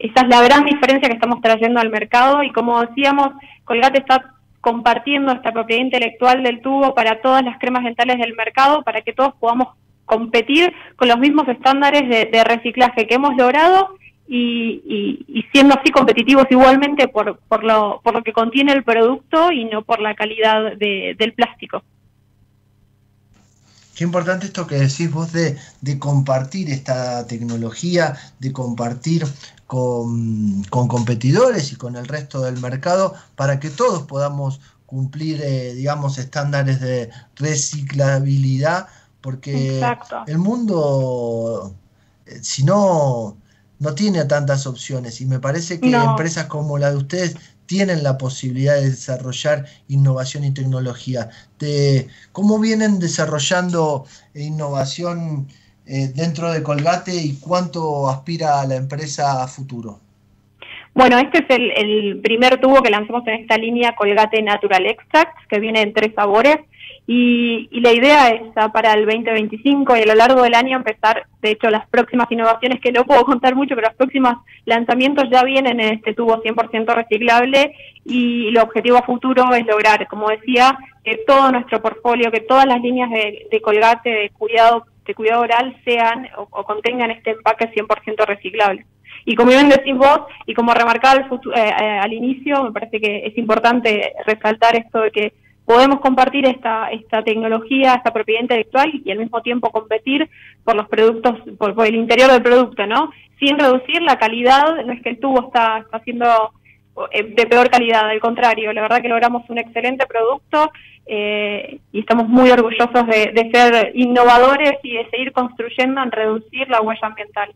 Esa es la gran diferencia que estamos trayendo al mercado y como decíamos, Colgate está compartiendo esta propiedad intelectual del tubo para todas las cremas dentales del mercado, para que todos podamos competir con los mismos estándares de, reciclaje que hemos logrado y, siendo así competitivos igualmente por, lo, por lo que contiene el producto y no por la calidad del plástico. Qué importante esto que decís vos de compartir esta tecnología, de compartir con, competidores y con el resto del mercado para que todos podamos cumplir, eh, digamos, estándares de reciclabilidad, porque el mundo, eh, si no, no tiene tantas opciones. Y me parece que empresas como la de ustedes tienen la posibilidad de desarrollar innovación y tecnología. De, ¿Cómo vienen desarrollando innovación eh, dentro de Colgate y cuánto aspira la empresa a futuro? Bueno, este es el, primer tubo que lanzamos en esta línea Colgate Natural Extract, que viene en tres sabores. Y, la idea es para el 2025 y a lo largo del año empezar, de hecho, las próximas innovaciones, que no puedo contar mucho, pero los próximos lanzamientos ya vienen en este tubo 100% reciclable y el objetivo futuro es lograr, como decía, que todo nuestro portfolio, que todas las líneas de, de colgate, de cuidado de cuidado oral sean o, contengan este empaque 100% reciclable. Y como bien decís vos, y como remarcaba al, eh, eh, al inicio, me parece que es importante resaltar esto de que podemos compartir esta, esta tecnología, esta propiedad intelectual y al mismo tiempo competir por los productos, por, el interior del producto, ¿no? Sin reducir la calidad, no es que el tubo está, está siendo eh, de peor calidad, al contrario, la verdad que logramos un excelente producto eh, y estamos muy orgullosos de, ser innovadores y de seguir construyendo en reducir la huella ambiental.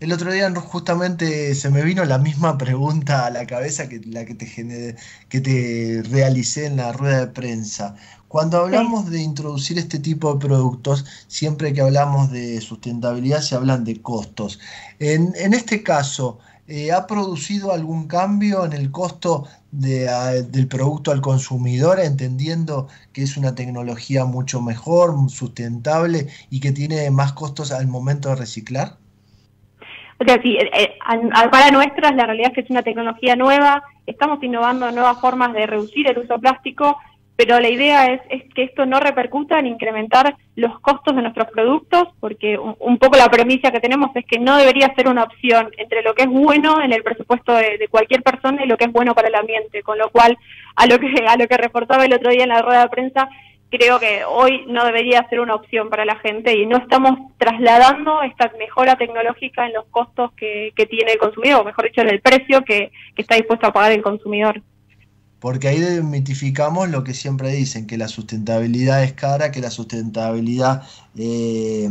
El otro día justamente se me vino la misma pregunta a la cabeza que la que te, que te realicé en la rueda de prensa. Cuando hablamos de introducir este tipo de productos, siempre que hablamos de sustentabilidad se hablan de costos. En, en este caso, eh, ¿ha producido algún cambio en el costo del producto al consumidor, entendiendo que es una tecnología mucho mejor, sustentable y que tiene más costos al momento de reciclar? O sea, sí, eh, eh, para nuestras la realidad es que es una tecnología nueva, estamos innovando nuevas formas de reducir el uso plástico pero la idea es, es, que esto no repercuta en incrementar los costos de nuestros productos, porque un, poco la premisa que tenemos es que no debería ser una opción entre lo que es bueno en el presupuesto de, cualquier persona y lo que es bueno para el ambiente, con lo cual a lo que a lo que reportaba el otro día en la rueda de prensa creo que hoy no debería ser una opción para la gente y no estamos trasladando esta mejora tecnológica en los costos que, que tiene el consumidor, o mejor dicho, en el precio que, que está dispuesto a pagar el consumidor porque ahí desmitificamos lo que siempre dicen, que la sustentabilidad es cara, que la sustentabilidad eh,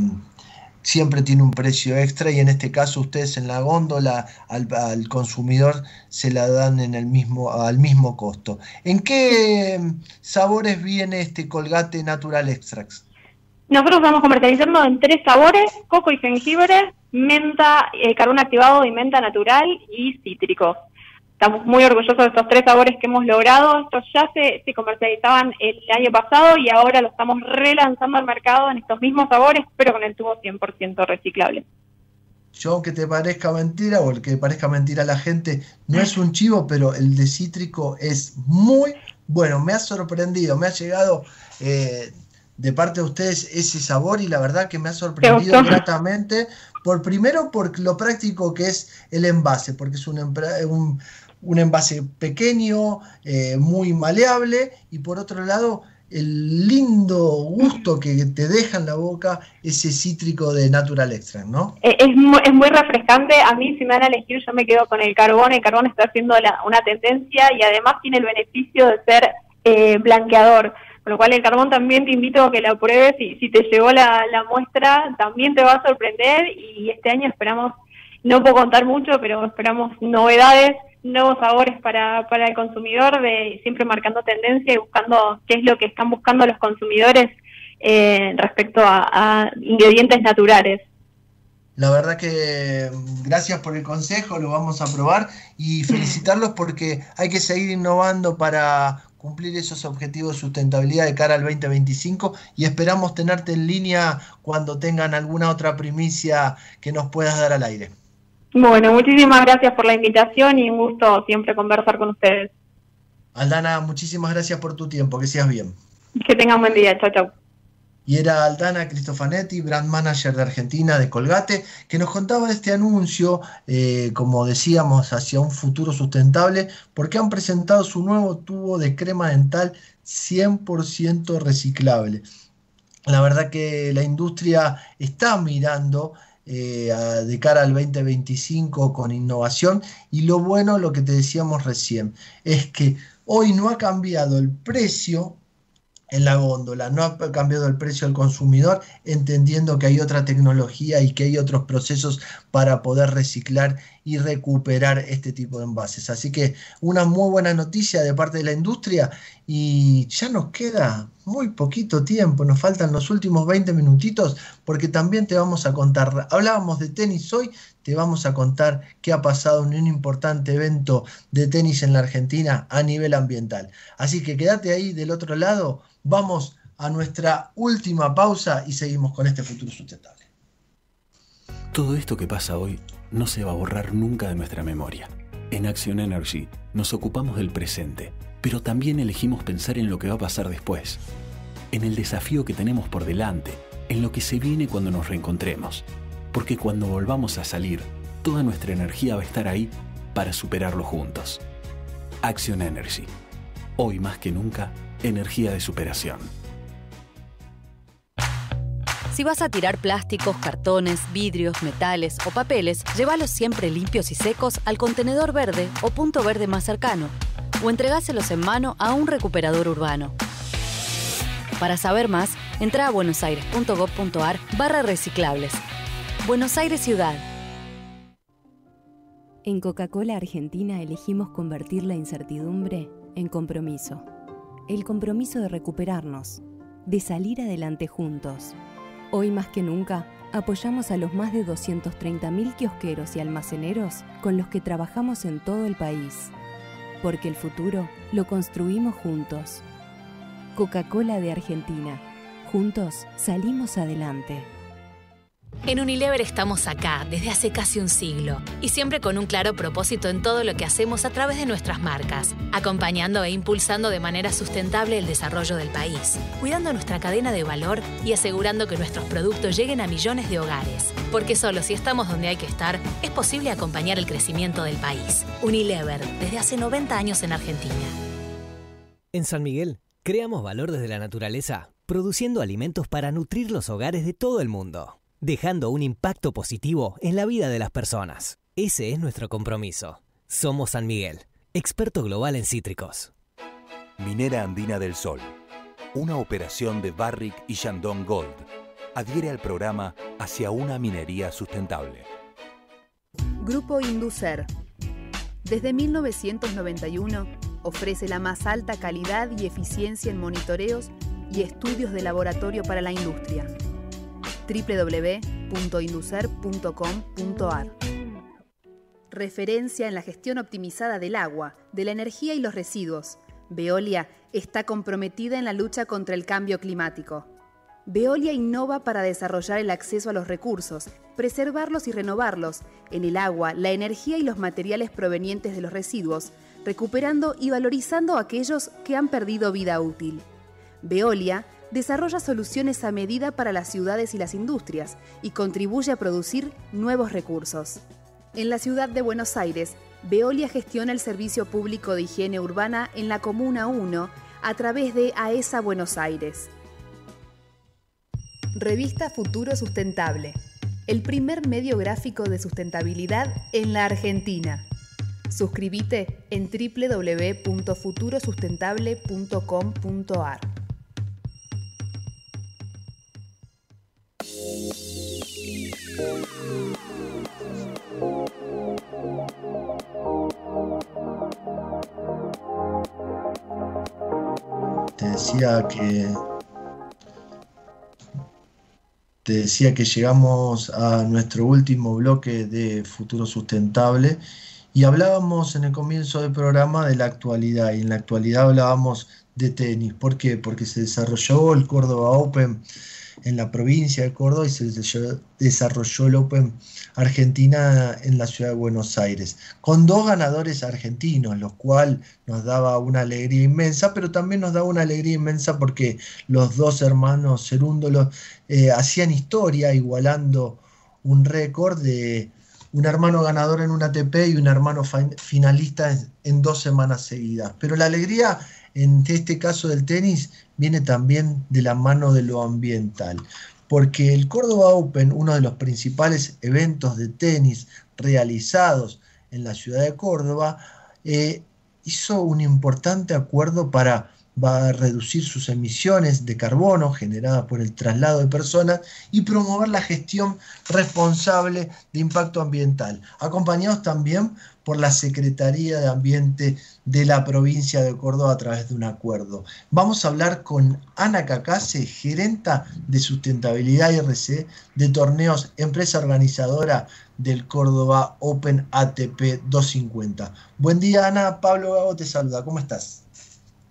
siempre tiene un precio extra y en este caso ustedes en la góndola al, consumidor se la dan en el mismo, al mismo costo. ¿En qué sabores viene este Colgate Natural Extracts? Nosotros estamos comercializando en tres sabores, coco y jengibre, menta, eh, carbón activado y menta natural y cítricos. Estamos muy orgullosos de estos tres sabores que hemos logrado. Estos ya se, se comercializaban el año pasado y ahora lo estamos relanzando al mercado en estos mismos sabores, pero con el tubo 100% reciclable. Yo, aunque te parezca mentira o el que parezca mentira a la gente, no es un chivo, pero el de cítrico es muy bueno. Me ha sorprendido, me ha llegado eh, de parte de ustedes ese sabor y la verdad que me ha sorprendido gratamente. Por primero, por lo práctico que es el envase, porque es un, un un envase pequeño, eh, muy maleable y por otro lado el lindo gusto que te deja en la boca ese cítrico de Natural Extra, ¿no? Eh, es muy, es muy refrescante, a mí si me van a elegir yo me quedo con el carbón, el carbón está haciendo una tendencia y además tiene el beneficio de ser eh, blanqueador, con lo cual el carbón también te invito a que la pruebes y si te llegó la, la muestra también te va a sorprender. Y este año esperamos, no puedo contar mucho, pero esperamos novedades nuevos sabores para, para el consumidor, de siempre marcando tendencia y buscando qué es lo que están buscando los consumidores eh, respecto a, a ingredientes naturales. La verdad que mm, gracias por el consejo, lo vamos a probar y (laughs) felicitarlos porque hay que seguir innovando para cumplir esos objetivos de sustentabilidad de cara al 2025 y esperamos tenerte en línea cuando tengan alguna otra primicia que nos puedas dar al aire. Bueno, muchísimas gracias por la invitación y un gusto siempre conversar con ustedes. Aldana, muchísimas gracias por tu tiempo, que seas bien. Que tengan buen día, chao, chao. Y era Aldana Cristofanetti, brand manager de Argentina de Colgate, que nos contaba este anuncio, eh, como decíamos, hacia un futuro sustentable, porque han presentado su nuevo tubo de crema dental 100% reciclable. La verdad que la industria está mirando eh, de cara al 2025 con innovación. Y lo bueno, lo que te decíamos recién, es que hoy no ha cambiado el precio en la góndola, no ha cambiado el precio al consumidor, entendiendo que hay otra tecnología y que hay otros procesos para poder reciclar y recuperar este tipo de envases. Así que una muy buena noticia de parte de la industria y ya nos queda muy poquito tiempo, nos faltan los últimos 20 minutitos porque también te vamos a contar, hablábamos de tenis hoy, te vamos a contar qué ha pasado en un importante evento de tenis en la Argentina a nivel ambiental. Así que quédate ahí del otro lado Vamos a nuestra última pausa y seguimos con este futuro sustentable. Todo esto que pasa hoy no se va a borrar nunca de nuestra memoria. En Action Energy nos ocupamos del presente, pero también elegimos pensar en lo que va a pasar después, en el desafío que tenemos por delante, en lo que se viene cuando nos reencontremos, porque cuando volvamos a salir, toda nuestra energía va a estar ahí para superarlo juntos. Action Energy. Hoy más que nunca, energía de superación. Si vas a tirar plásticos, cartones, vidrios, metales o papeles, llévalos siempre limpios y secos al contenedor verde o punto verde más cercano, o entregáselos en mano a un recuperador urbano. Para saber más, entra a buenosaires.gov.ar barra reciclables. Buenos Aires Ciudad. En Coca-Cola Argentina elegimos convertir la incertidumbre en compromiso el compromiso de recuperarnos, de salir adelante juntos. Hoy más que nunca, apoyamos a los más de 230.000 kiosqueros y almaceneros con los que trabajamos en todo el país, porque el futuro lo construimos juntos. Coca-Cola de Argentina. Juntos salimos adelante. En Unilever estamos acá desde hace casi un siglo y siempre con un claro propósito en todo lo que hacemos a través de nuestras marcas, acompañando e impulsando de manera sustentable el desarrollo del país, cuidando nuestra cadena de valor y asegurando que nuestros productos lleguen a millones de hogares. Porque solo si estamos donde hay que estar, es posible acompañar el crecimiento del país. Unilever, desde hace 90 años en Argentina. En San Miguel, creamos valor desde la naturaleza, produciendo alimentos para nutrir los hogares de todo el mundo dejando un impacto positivo en la vida de las personas. Ese es nuestro compromiso. Somos San Miguel, experto global en cítricos. Minera Andina del Sol, una operación de Barrick y Shandong Gold, adhiere al programa hacia una minería sustentable. Grupo Inducer. Desde 1991 ofrece la más alta calidad y eficiencia en monitoreos y estudios de laboratorio para la industria www.inducer.com.ar. Referencia en la gestión optimizada del agua, de la energía y los residuos. Veolia está comprometida en la lucha contra el cambio climático. Veolia innova para desarrollar el acceso a los recursos, preservarlos y renovarlos, en el agua, la energía y los materiales provenientes de los residuos, recuperando y valorizando aquellos que han perdido vida útil. Veolia desarrolla soluciones a medida para las ciudades y las industrias y contribuye a producir nuevos recursos. En la ciudad de Buenos Aires, Veolia gestiona el servicio público de higiene urbana en la Comuna 1 a través de AESA Buenos Aires. Revista Futuro Sustentable, el primer medio gráfico de sustentabilidad en la Argentina. Suscríbete en www.futurosustentable.com.ar. Te decía que Te decía que llegamos a nuestro último bloque de Futuro Sustentable y hablábamos en el comienzo del programa de la actualidad y en la actualidad hablábamos de tenis. ¿Por qué? Porque se desarrolló el Córdoba Open en la provincia de Córdoba y se desarrolló el Open Argentina en la ciudad de Buenos Aires, con dos ganadores argentinos, lo cual nos daba una alegría inmensa, pero también nos daba una alegría inmensa porque los dos hermanos Cerúndolos eh, hacían historia igualando un récord de un hermano ganador en un ATP y un hermano finalista en dos semanas seguidas. Pero la alegría en este caso del tenis viene también de la mano de lo ambiental, porque el Córdoba Open, uno de los principales eventos de tenis realizados en la ciudad de Córdoba, eh, hizo un importante acuerdo para va a reducir sus emisiones de carbono generadas por el traslado de personas y promover la gestión responsable de impacto ambiental, acompañados también por la Secretaría de Ambiente de la provincia de Córdoba a través de un acuerdo. Vamos a hablar con Ana Cacase, gerenta de sustentabilidad RC de torneos, empresa organizadora del Córdoba Open ATP 250. Buen día Ana, Pablo Gago te saluda, ¿cómo estás?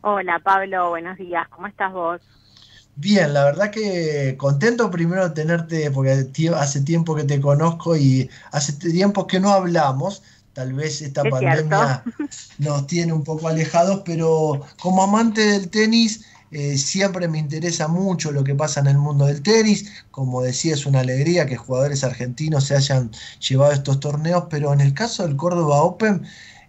Hola Pablo, buenos días, ¿cómo estás vos? Bien, la verdad que contento primero de tenerte, porque hace tiempo que te conozco y hace tiempo que no hablamos. Tal vez esta pandemia (laughs) nos tiene un poco alejados, pero como amante del tenis, eh, siempre me interesa mucho lo que pasa en el mundo del tenis. Como decía, es una alegría que jugadores argentinos se hayan llevado estos torneos, pero en el caso del Córdoba Open,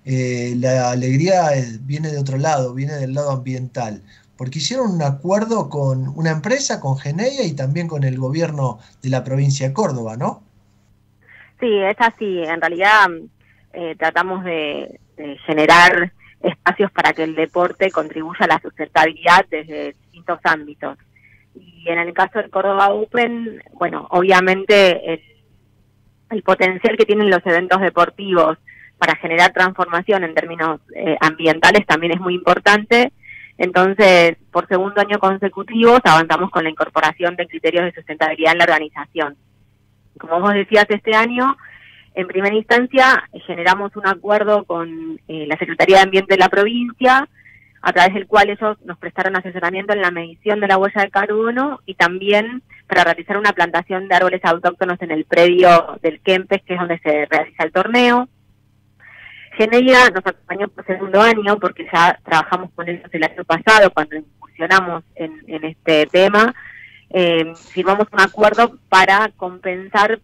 eh, la alegría viene de otro lado, viene del lado ambiental, porque hicieron un acuerdo con una empresa, con Geneia y también con el gobierno de la provincia de Córdoba, ¿no? Sí, es así. En realidad eh, tratamos de, generar espacios para que el deporte contribuya a la sustentabilidad desde distintos ámbitos. Y en el caso del Córdoba Open, bueno, obviamente el potencial que tienen los eventos deportivos para generar transformación en términos eh, ambientales también es muy importante. Entonces, por segundo año consecutivo, avanzamos con la incorporación de criterios de sustentabilidad en la organización. Como vos decías, este año, en primera instancia, generamos un acuerdo con eh, la Secretaría de Ambiente de la provincia, a través del cual ellos nos prestaron asesoramiento en la medición de la huella de carbono y también para realizar una plantación de árboles autóctonos en el predio del Kempes, que es donde se realiza el torneo. Geneia nos acompañó por segundo año porque ya trabajamos con ellos el año pasado cuando incursionamos en, este tema. Eh, firmamos un acuerdo para compensar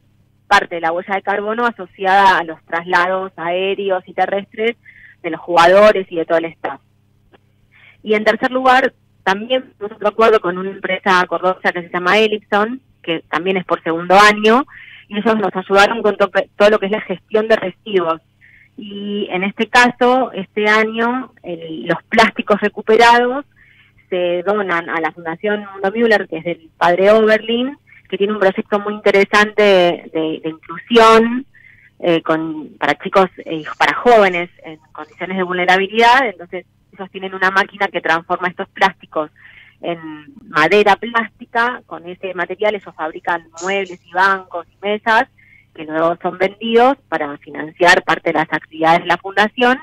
parte de la huella de carbono asociada a los traslados aéreos y terrestres de los jugadores y de todo el staff. Y en tercer lugar, también tuvimos otro acuerdo con una empresa cordosa que se llama Elipson, que también es por segundo año, y ellos nos ayudaron con todo lo que es la gestión de residuos y en este caso, este año, los plásticos recuperados se donan a la Fundación Mundo Müller, que es del padre Oberlin, que tiene un proyecto muy interesante de, inclusión eh, con, para chicos y para jóvenes en condiciones de vulnerabilidad. Entonces, ellos tienen una máquina que transforma estos plásticos en madera plástica. Con ese material ellos fabrican muebles y bancos y mesas que luego son vendidos para financiar parte de las actividades de la fundación,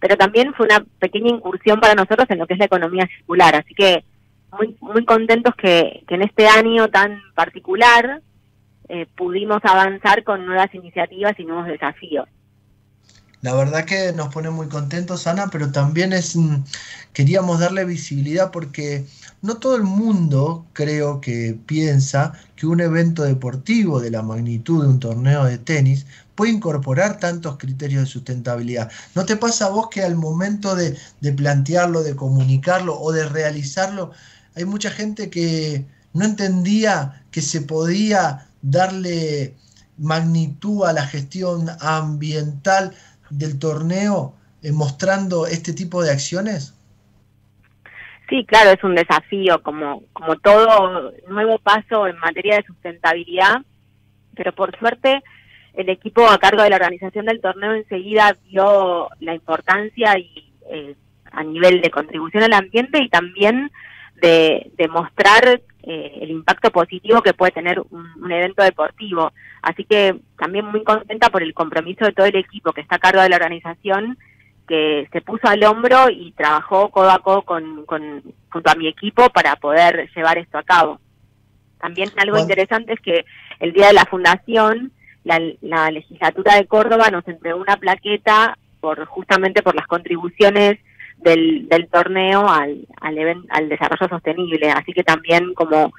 pero también fue una pequeña incursión para nosotros en lo que es la economía circular, así que muy, muy contentos que, en este año tan particular eh, pudimos avanzar con nuevas iniciativas y nuevos desafíos. La verdad que nos pone muy contentos, Ana, pero también es mm, queríamos darle visibilidad porque no todo el mundo creo que piensa que un evento deportivo de la magnitud de un torneo de tenis puede incorporar tantos criterios de sustentabilidad. ¿No te pasa a vos que al momento de, plantearlo, de comunicarlo o de realizarlo, hay mucha gente que no entendía que se podía darle magnitud a la gestión ambiental del torneo eh, mostrando este tipo de acciones? Sí, claro, es un desafío, como, como todo nuevo paso en materia de sustentabilidad, pero por suerte el equipo a cargo de la organización del torneo enseguida vio la importancia y eh, a nivel de contribución al ambiente y también de, de mostrar eh, el impacto positivo que puede tener un, evento deportivo. Así que también muy contenta por el compromiso de todo el equipo que está a cargo de la organización, que se puso al hombro y trabajó codo a codo con, con, junto a mi equipo para poder llevar esto a cabo. También algo interesante es que el día de la fundación, la, la legislatura de Córdoba nos entregó una plaqueta por justamente por las contribuciones del, del torneo al, al, al desarrollo sostenible. Así que también como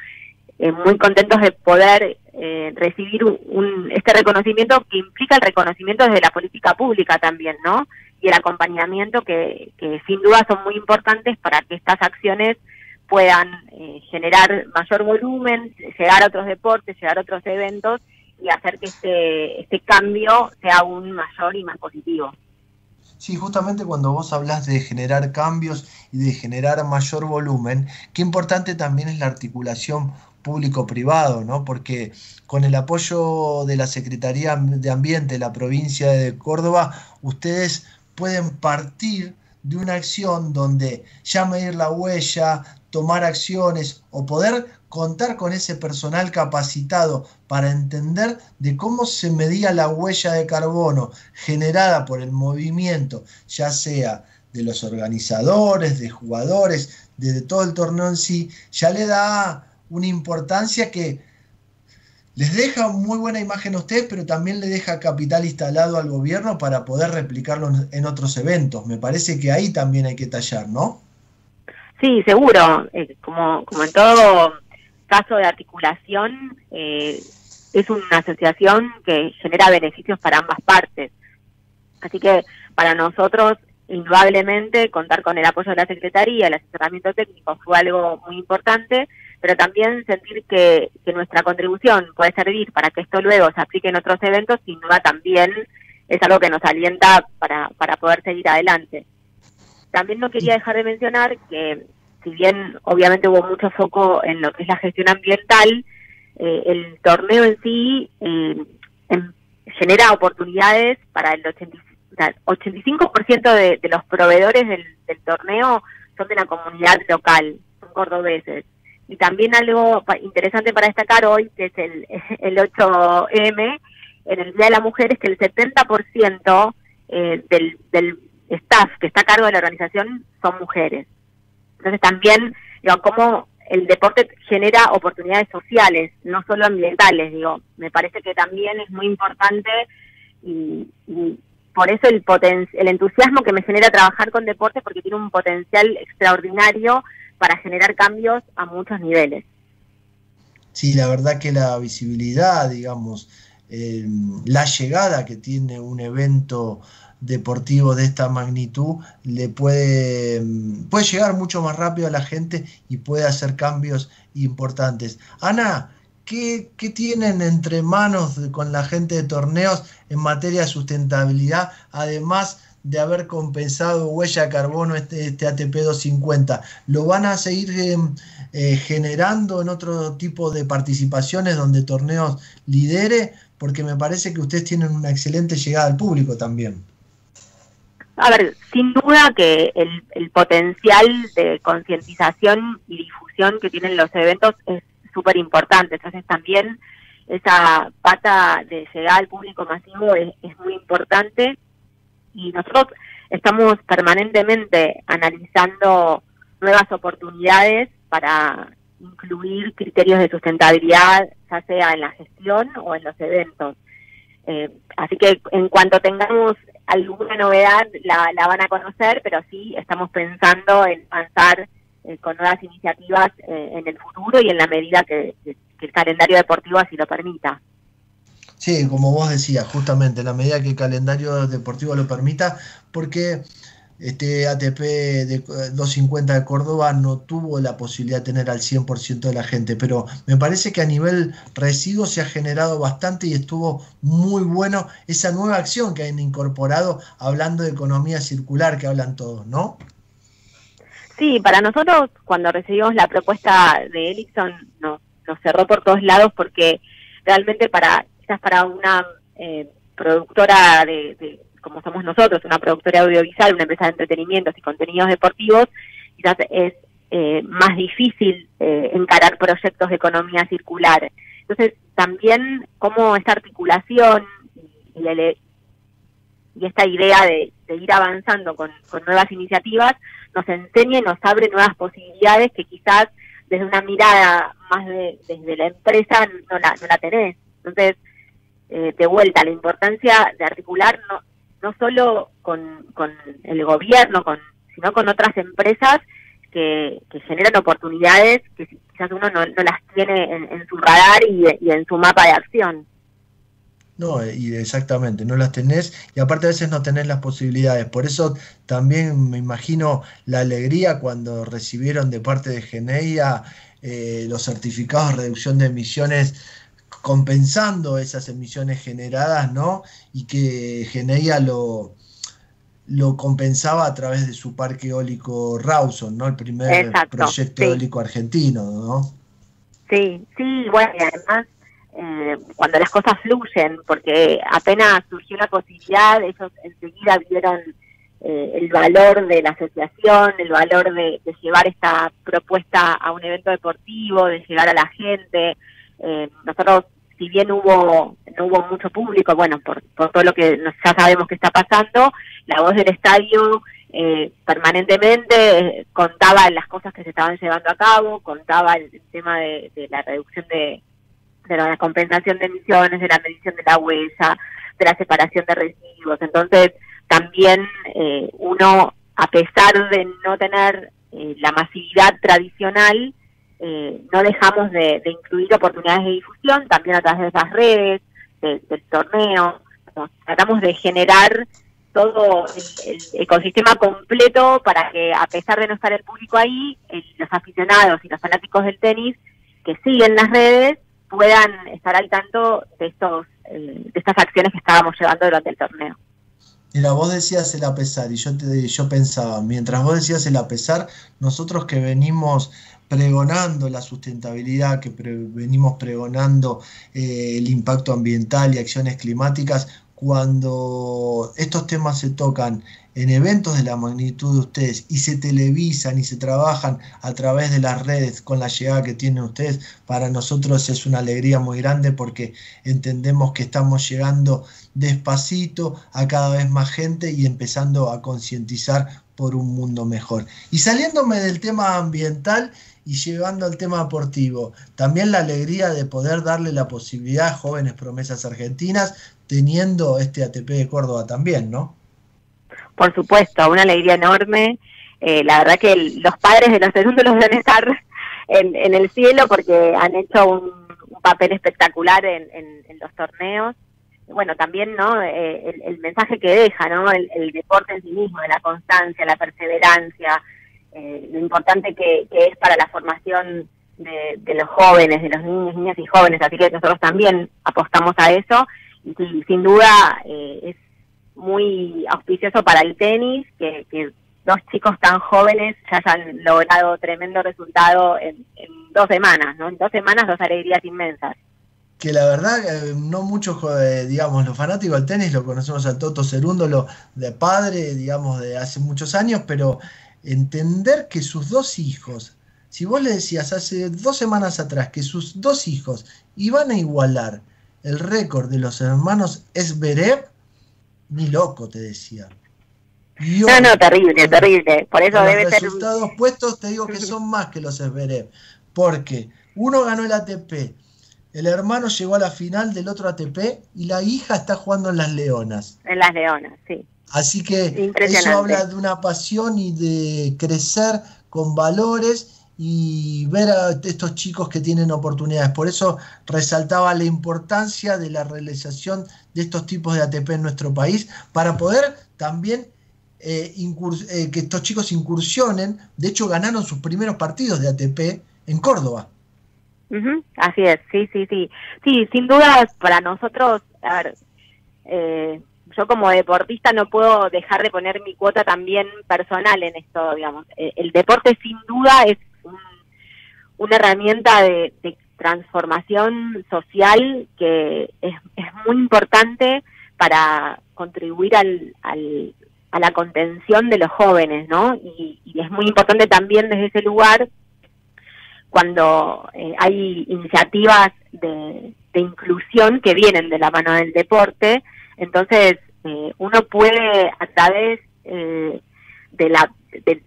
eh, muy contentos de poder eh, recibir un, este reconocimiento que implica el reconocimiento desde la política pública también, ¿no? Y el acompañamiento que, que sin duda son muy importantes para que estas acciones puedan eh, generar mayor volumen, llegar a otros deportes, llegar a otros eventos y hacer que este, este cambio sea aún mayor y más positivo. Sí, justamente cuando vos hablas de generar cambios y de generar mayor volumen, qué importante también es la articulación público-privado, ¿no? Porque con el apoyo de la Secretaría de Ambiente de la provincia de Córdoba, ustedes pueden partir de una acción donde ya medir la huella, tomar acciones o poder contar con ese personal capacitado para entender de cómo se medía la huella de carbono generada por el movimiento, ya sea de los organizadores, de jugadores, de todo el torneo en sí, ya le da una importancia que les deja muy buena imagen a ustedes, pero también le deja capital instalado al gobierno para poder replicarlo en otros eventos. Me parece que ahí también hay que tallar, ¿no? Sí, seguro. Eh, como, como en todo caso de articulación, eh, es una asociación que genera beneficios para ambas partes. Así que para nosotros, indudablemente, contar con el apoyo de la Secretaría, el asesoramiento técnico fue algo muy importante, pero también sentir que, que nuestra contribución puede servir para que esto luego se aplique en otros eventos, sin duda también es algo que nos alienta para, para poder seguir adelante. También no quería dejar de mencionar que, si bien obviamente hubo mucho foco en lo que es la gestión ambiental, eh, el torneo en sí eh, em, genera oportunidades para el 85% de, de, los proveedores del, torneo son de la comunidad local, son cordobeses. Y también algo interesante para destacar hoy, que es el, (laughs) el 8M, en el Día de la Mujer, es que el 70% eh, del staff que está a cargo de la organización son mujeres. Entonces también, digo, cómo el deporte genera oportunidades sociales, no solo ambientales, digo, me parece que también es muy importante y, por eso el, el entusiasmo que me genera trabajar con deporte porque tiene un potencial extraordinario para generar cambios a muchos niveles. Sí, la verdad que la visibilidad, digamos, eh, la llegada que tiene un evento deportivo de esta magnitud le puede, puede llegar mucho más rápido a la gente y puede hacer cambios importantes. Ana, ¿qué, qué tienen entre manos con la gente de torneos en materia de sustentabilidad, además de haber compensado huella de carbono este, este ATP 250? ¿Lo van a seguir eh, eh, generando en otro tipo de participaciones donde torneos lidere? Porque me parece que ustedes tienen una excelente llegada al público también. A ver, sin duda que el, el potencial de concientización y difusión que tienen los eventos es súper importante. Entonces también esa pata de llegar al público masivo es, es muy importante y nosotros estamos permanentemente analizando nuevas oportunidades para incluir criterios de sustentabilidad, ya sea en la gestión o en los eventos. Eh, así que en cuanto tengamos alguna novedad la, la van a conocer, pero sí estamos pensando en avanzar eh, con nuevas iniciativas eh, en el futuro y en la medida que, que, el calendario deportivo así lo permita. Sí, como vos decías, justamente, en la medida que el calendario deportivo lo permita, porque este ATP de 250 de Córdoba no tuvo la posibilidad de tener al 100% de la gente, pero me parece que a nivel residuo se ha generado bastante y estuvo muy bueno esa nueva acción que han incorporado hablando de economía circular que hablan todos, ¿no? Sí, para nosotros cuando recibimos la propuesta de Ericsson nos, nos cerró por todos lados porque realmente para quizás para una eh, productora de como somos nosotros, una productora audiovisual, una empresa de entretenimientos y contenidos deportivos, quizás es eh, más difícil eh, encarar proyectos de economía circular. Entonces, también cómo esta articulación y, y esta idea de, ir avanzando con, nuevas iniciativas nos enseña y nos abre nuevas posibilidades que quizás desde una mirada más de, desde la empresa no la, no la tenés. Entonces, eh, de vuelta, la importancia de articular no, no solo con, con el gobierno, con, sino con otras empresas que, generan oportunidades que quizás uno no, las tiene en, su radar y, en su mapa de acción. No, y exactamente, no las tenés y aparte a veces no tenés las posibilidades. Por eso también me imagino la alegría cuando recibieron de parte de Geneia eh, los certificados de reducción de emisiones compensando esas emisiones generadas, ¿no? Y que Geneia lo, lo compensaba a través de su parque eólico Rawson, ¿no? El primer proyecto eólico argentino, ¿no? Sí, sí, bueno, y además eh, cuando las cosas fluyen, porque apenas surgió la posibilidad, ellos enseguida vieron eh, el valor de la asociación, el valor de, llevar esta propuesta a un evento deportivo, de llegar a la gente. Eh, nosotros si bien hubo no hubo mucho público, bueno, por, todo lo que ya sabemos que está pasando, la voz del estadio eh, permanentemente contaba las cosas que se estaban llevando a cabo, contaba el, tema de, la reducción de, de la compensación de emisiones, de la medición de la huella, de la separación de residuos. Entonces, también eh, uno, a pesar de no tener eh, la masividad tradicional, eh, no dejamos de, incluir oportunidades de difusión también a través de esas redes, del torneo. tratamos de generar todo el, ecosistema completo para que, a pesar de no estar el público ahí, los aficionados y los fanáticos del tenis que siguen las redes puedan estar al tanto de estos eh, de estas acciones que estábamos llevando durante el torneo. Mira, vos decías el a pesar y yo te, yo pensaba, mientras vos decías el a pesar, nosotros que venimos pregonando la sustentabilidad, que venimos pregonando eh, el impacto ambiental y acciones climáticas, cuando estos temas se tocan en eventos de la magnitud de ustedes y se televisan y se trabajan a través de las redes con la llegada que tienen ustedes, para nosotros es una alegría muy grande porque entendemos que estamos llegando despacito a cada vez más gente y empezando a concientizar por un mundo mejor. Y saliéndome del tema ambiental y llevando al tema deportivo, también la alegría de poder darle la posibilidad a jóvenes promesas argentinas, teniendo este ATP de Córdoba también, ¿no? Por supuesto, una alegría enorme. Eh, la verdad que los padres de los los deben estar en, el cielo porque han hecho un, papel espectacular en, los torneos. Bueno, también no eh, el, mensaje que deja, ¿no? El, el deporte en sí mismo, la constancia, la perseverancia, eh, lo importante que, es para la formación de, los jóvenes, de los niños, niñas y jóvenes, así que nosotros también apostamos a eso y sin duda eh, es muy auspicioso para el tenis que, dos chicos tan jóvenes ya hayan logrado tremendo resultado en, dos semanas, ¿no? En dos semanas dos alegrías inmensas que la verdad eh, no muchos, digamos, los fanáticos del tenis lo conocemos al Toto Cerúndolo de padre, digamos, de hace muchos años, pero entender que sus dos hijos, si vos le decías hace dos semanas atrás que sus dos hijos iban a igualar el récord de los hermanos Esberev, ni loco te decía. no, no, terrible, terrible. Por eso debe ser. Los resultados puestos te digo que son más que los Esberev. Porque uno ganó el ATP, el hermano llegó a la final del otro ATP y la hija está jugando en las Leonas. En las Leonas, sí. Así que eso habla de una pasión y de crecer con valores y ver a estos chicos que tienen oportunidades. Por eso resaltaba la importancia de la realización de estos tipos de ATP en nuestro país para poder también eh, eh, que estos chicos incursionen. De hecho, ganaron sus primeros partidos de ATP en Córdoba. así es, sí, sí, sí. Sí, sin duda para nosotros, a ver, eh, yo como deportista no puedo dejar de poner mi cuota también personal en esto, digamos. Eh, el deporte sin duda es una herramienta de, transformación social que es, muy importante para contribuir al, a la contención de los jóvenes, ¿no? Y, es muy importante también desde ese lugar, cuando eh, hay iniciativas de, inclusión que vienen de la mano del deporte, entonces eh, uno puede a través eh, de la,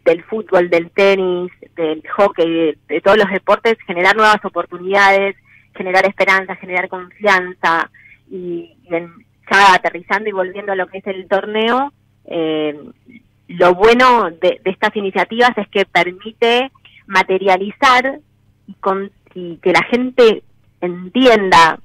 del fútbol, del tenis, del hockey, de, todos los deportes, generar nuevas oportunidades, generar esperanza, generar confianza y, ya aterrizando y volviendo a lo que es el torneo, eh, lo bueno de, estas iniciativas es que permite materializar y, con, y que la gente entienda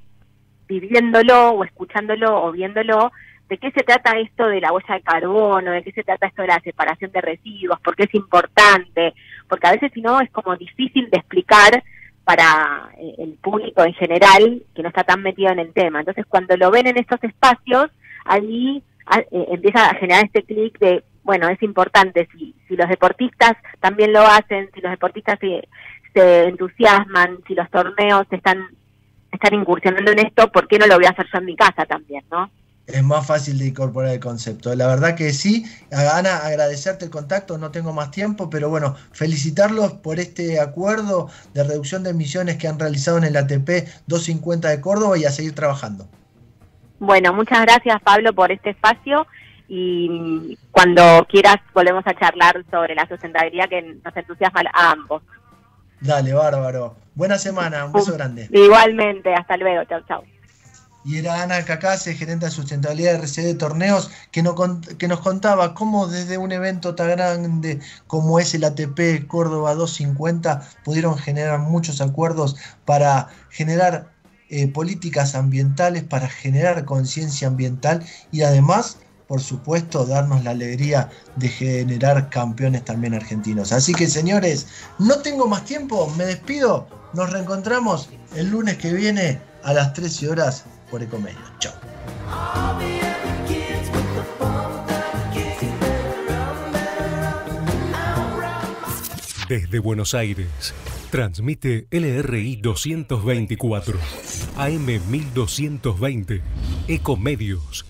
viviéndolo o escuchándolo o viéndolo de qué se trata esto de la huella de carbono, de qué se trata esto de la separación de residuos, por qué es importante, porque a veces si no es como difícil de explicar para eh, el público en general que no está tan metido en el tema. Entonces cuando lo ven en estos espacios, ahí ah, eh, empieza a generar este clic de, bueno, es importante, si, si los deportistas también lo hacen, si los deportistas se, se entusiasman, si los torneos están, están incursionando en esto, ¿por qué no lo voy a hacer yo en mi casa también, no? Es más fácil de incorporar el concepto. La verdad que sí, Ana, agradecerte el contacto, no tengo más tiempo, pero bueno, felicitarlos por este acuerdo de reducción de emisiones que han realizado en el ATP 250 de Córdoba y a seguir trabajando. Bueno, muchas gracias Pablo por este espacio y cuando quieras volvemos a charlar sobre la sustentabilidad que nos entusiasma a ambos. Dale, bárbaro. Buena semana, un beso grande. Igualmente, hasta luego, chau, chau y era Ana Cacase, gerente de sustentabilidad de RCD Torneos, que nos, contaba cómo desde un evento tan grande como es el ATP Córdoba 250 pudieron generar muchos acuerdos para generar eh, políticas ambientales, para generar conciencia ambiental y además por supuesto, darnos la alegría de generar campeones también argentinos. Así que, señores, no tengo más tiempo, me despido. Nos reencontramos el lunes que viene a las 13 horas por Ecomedio. Chao. Desde Buenos Aires, transmite LRI 224, AM 1220, Ecomedios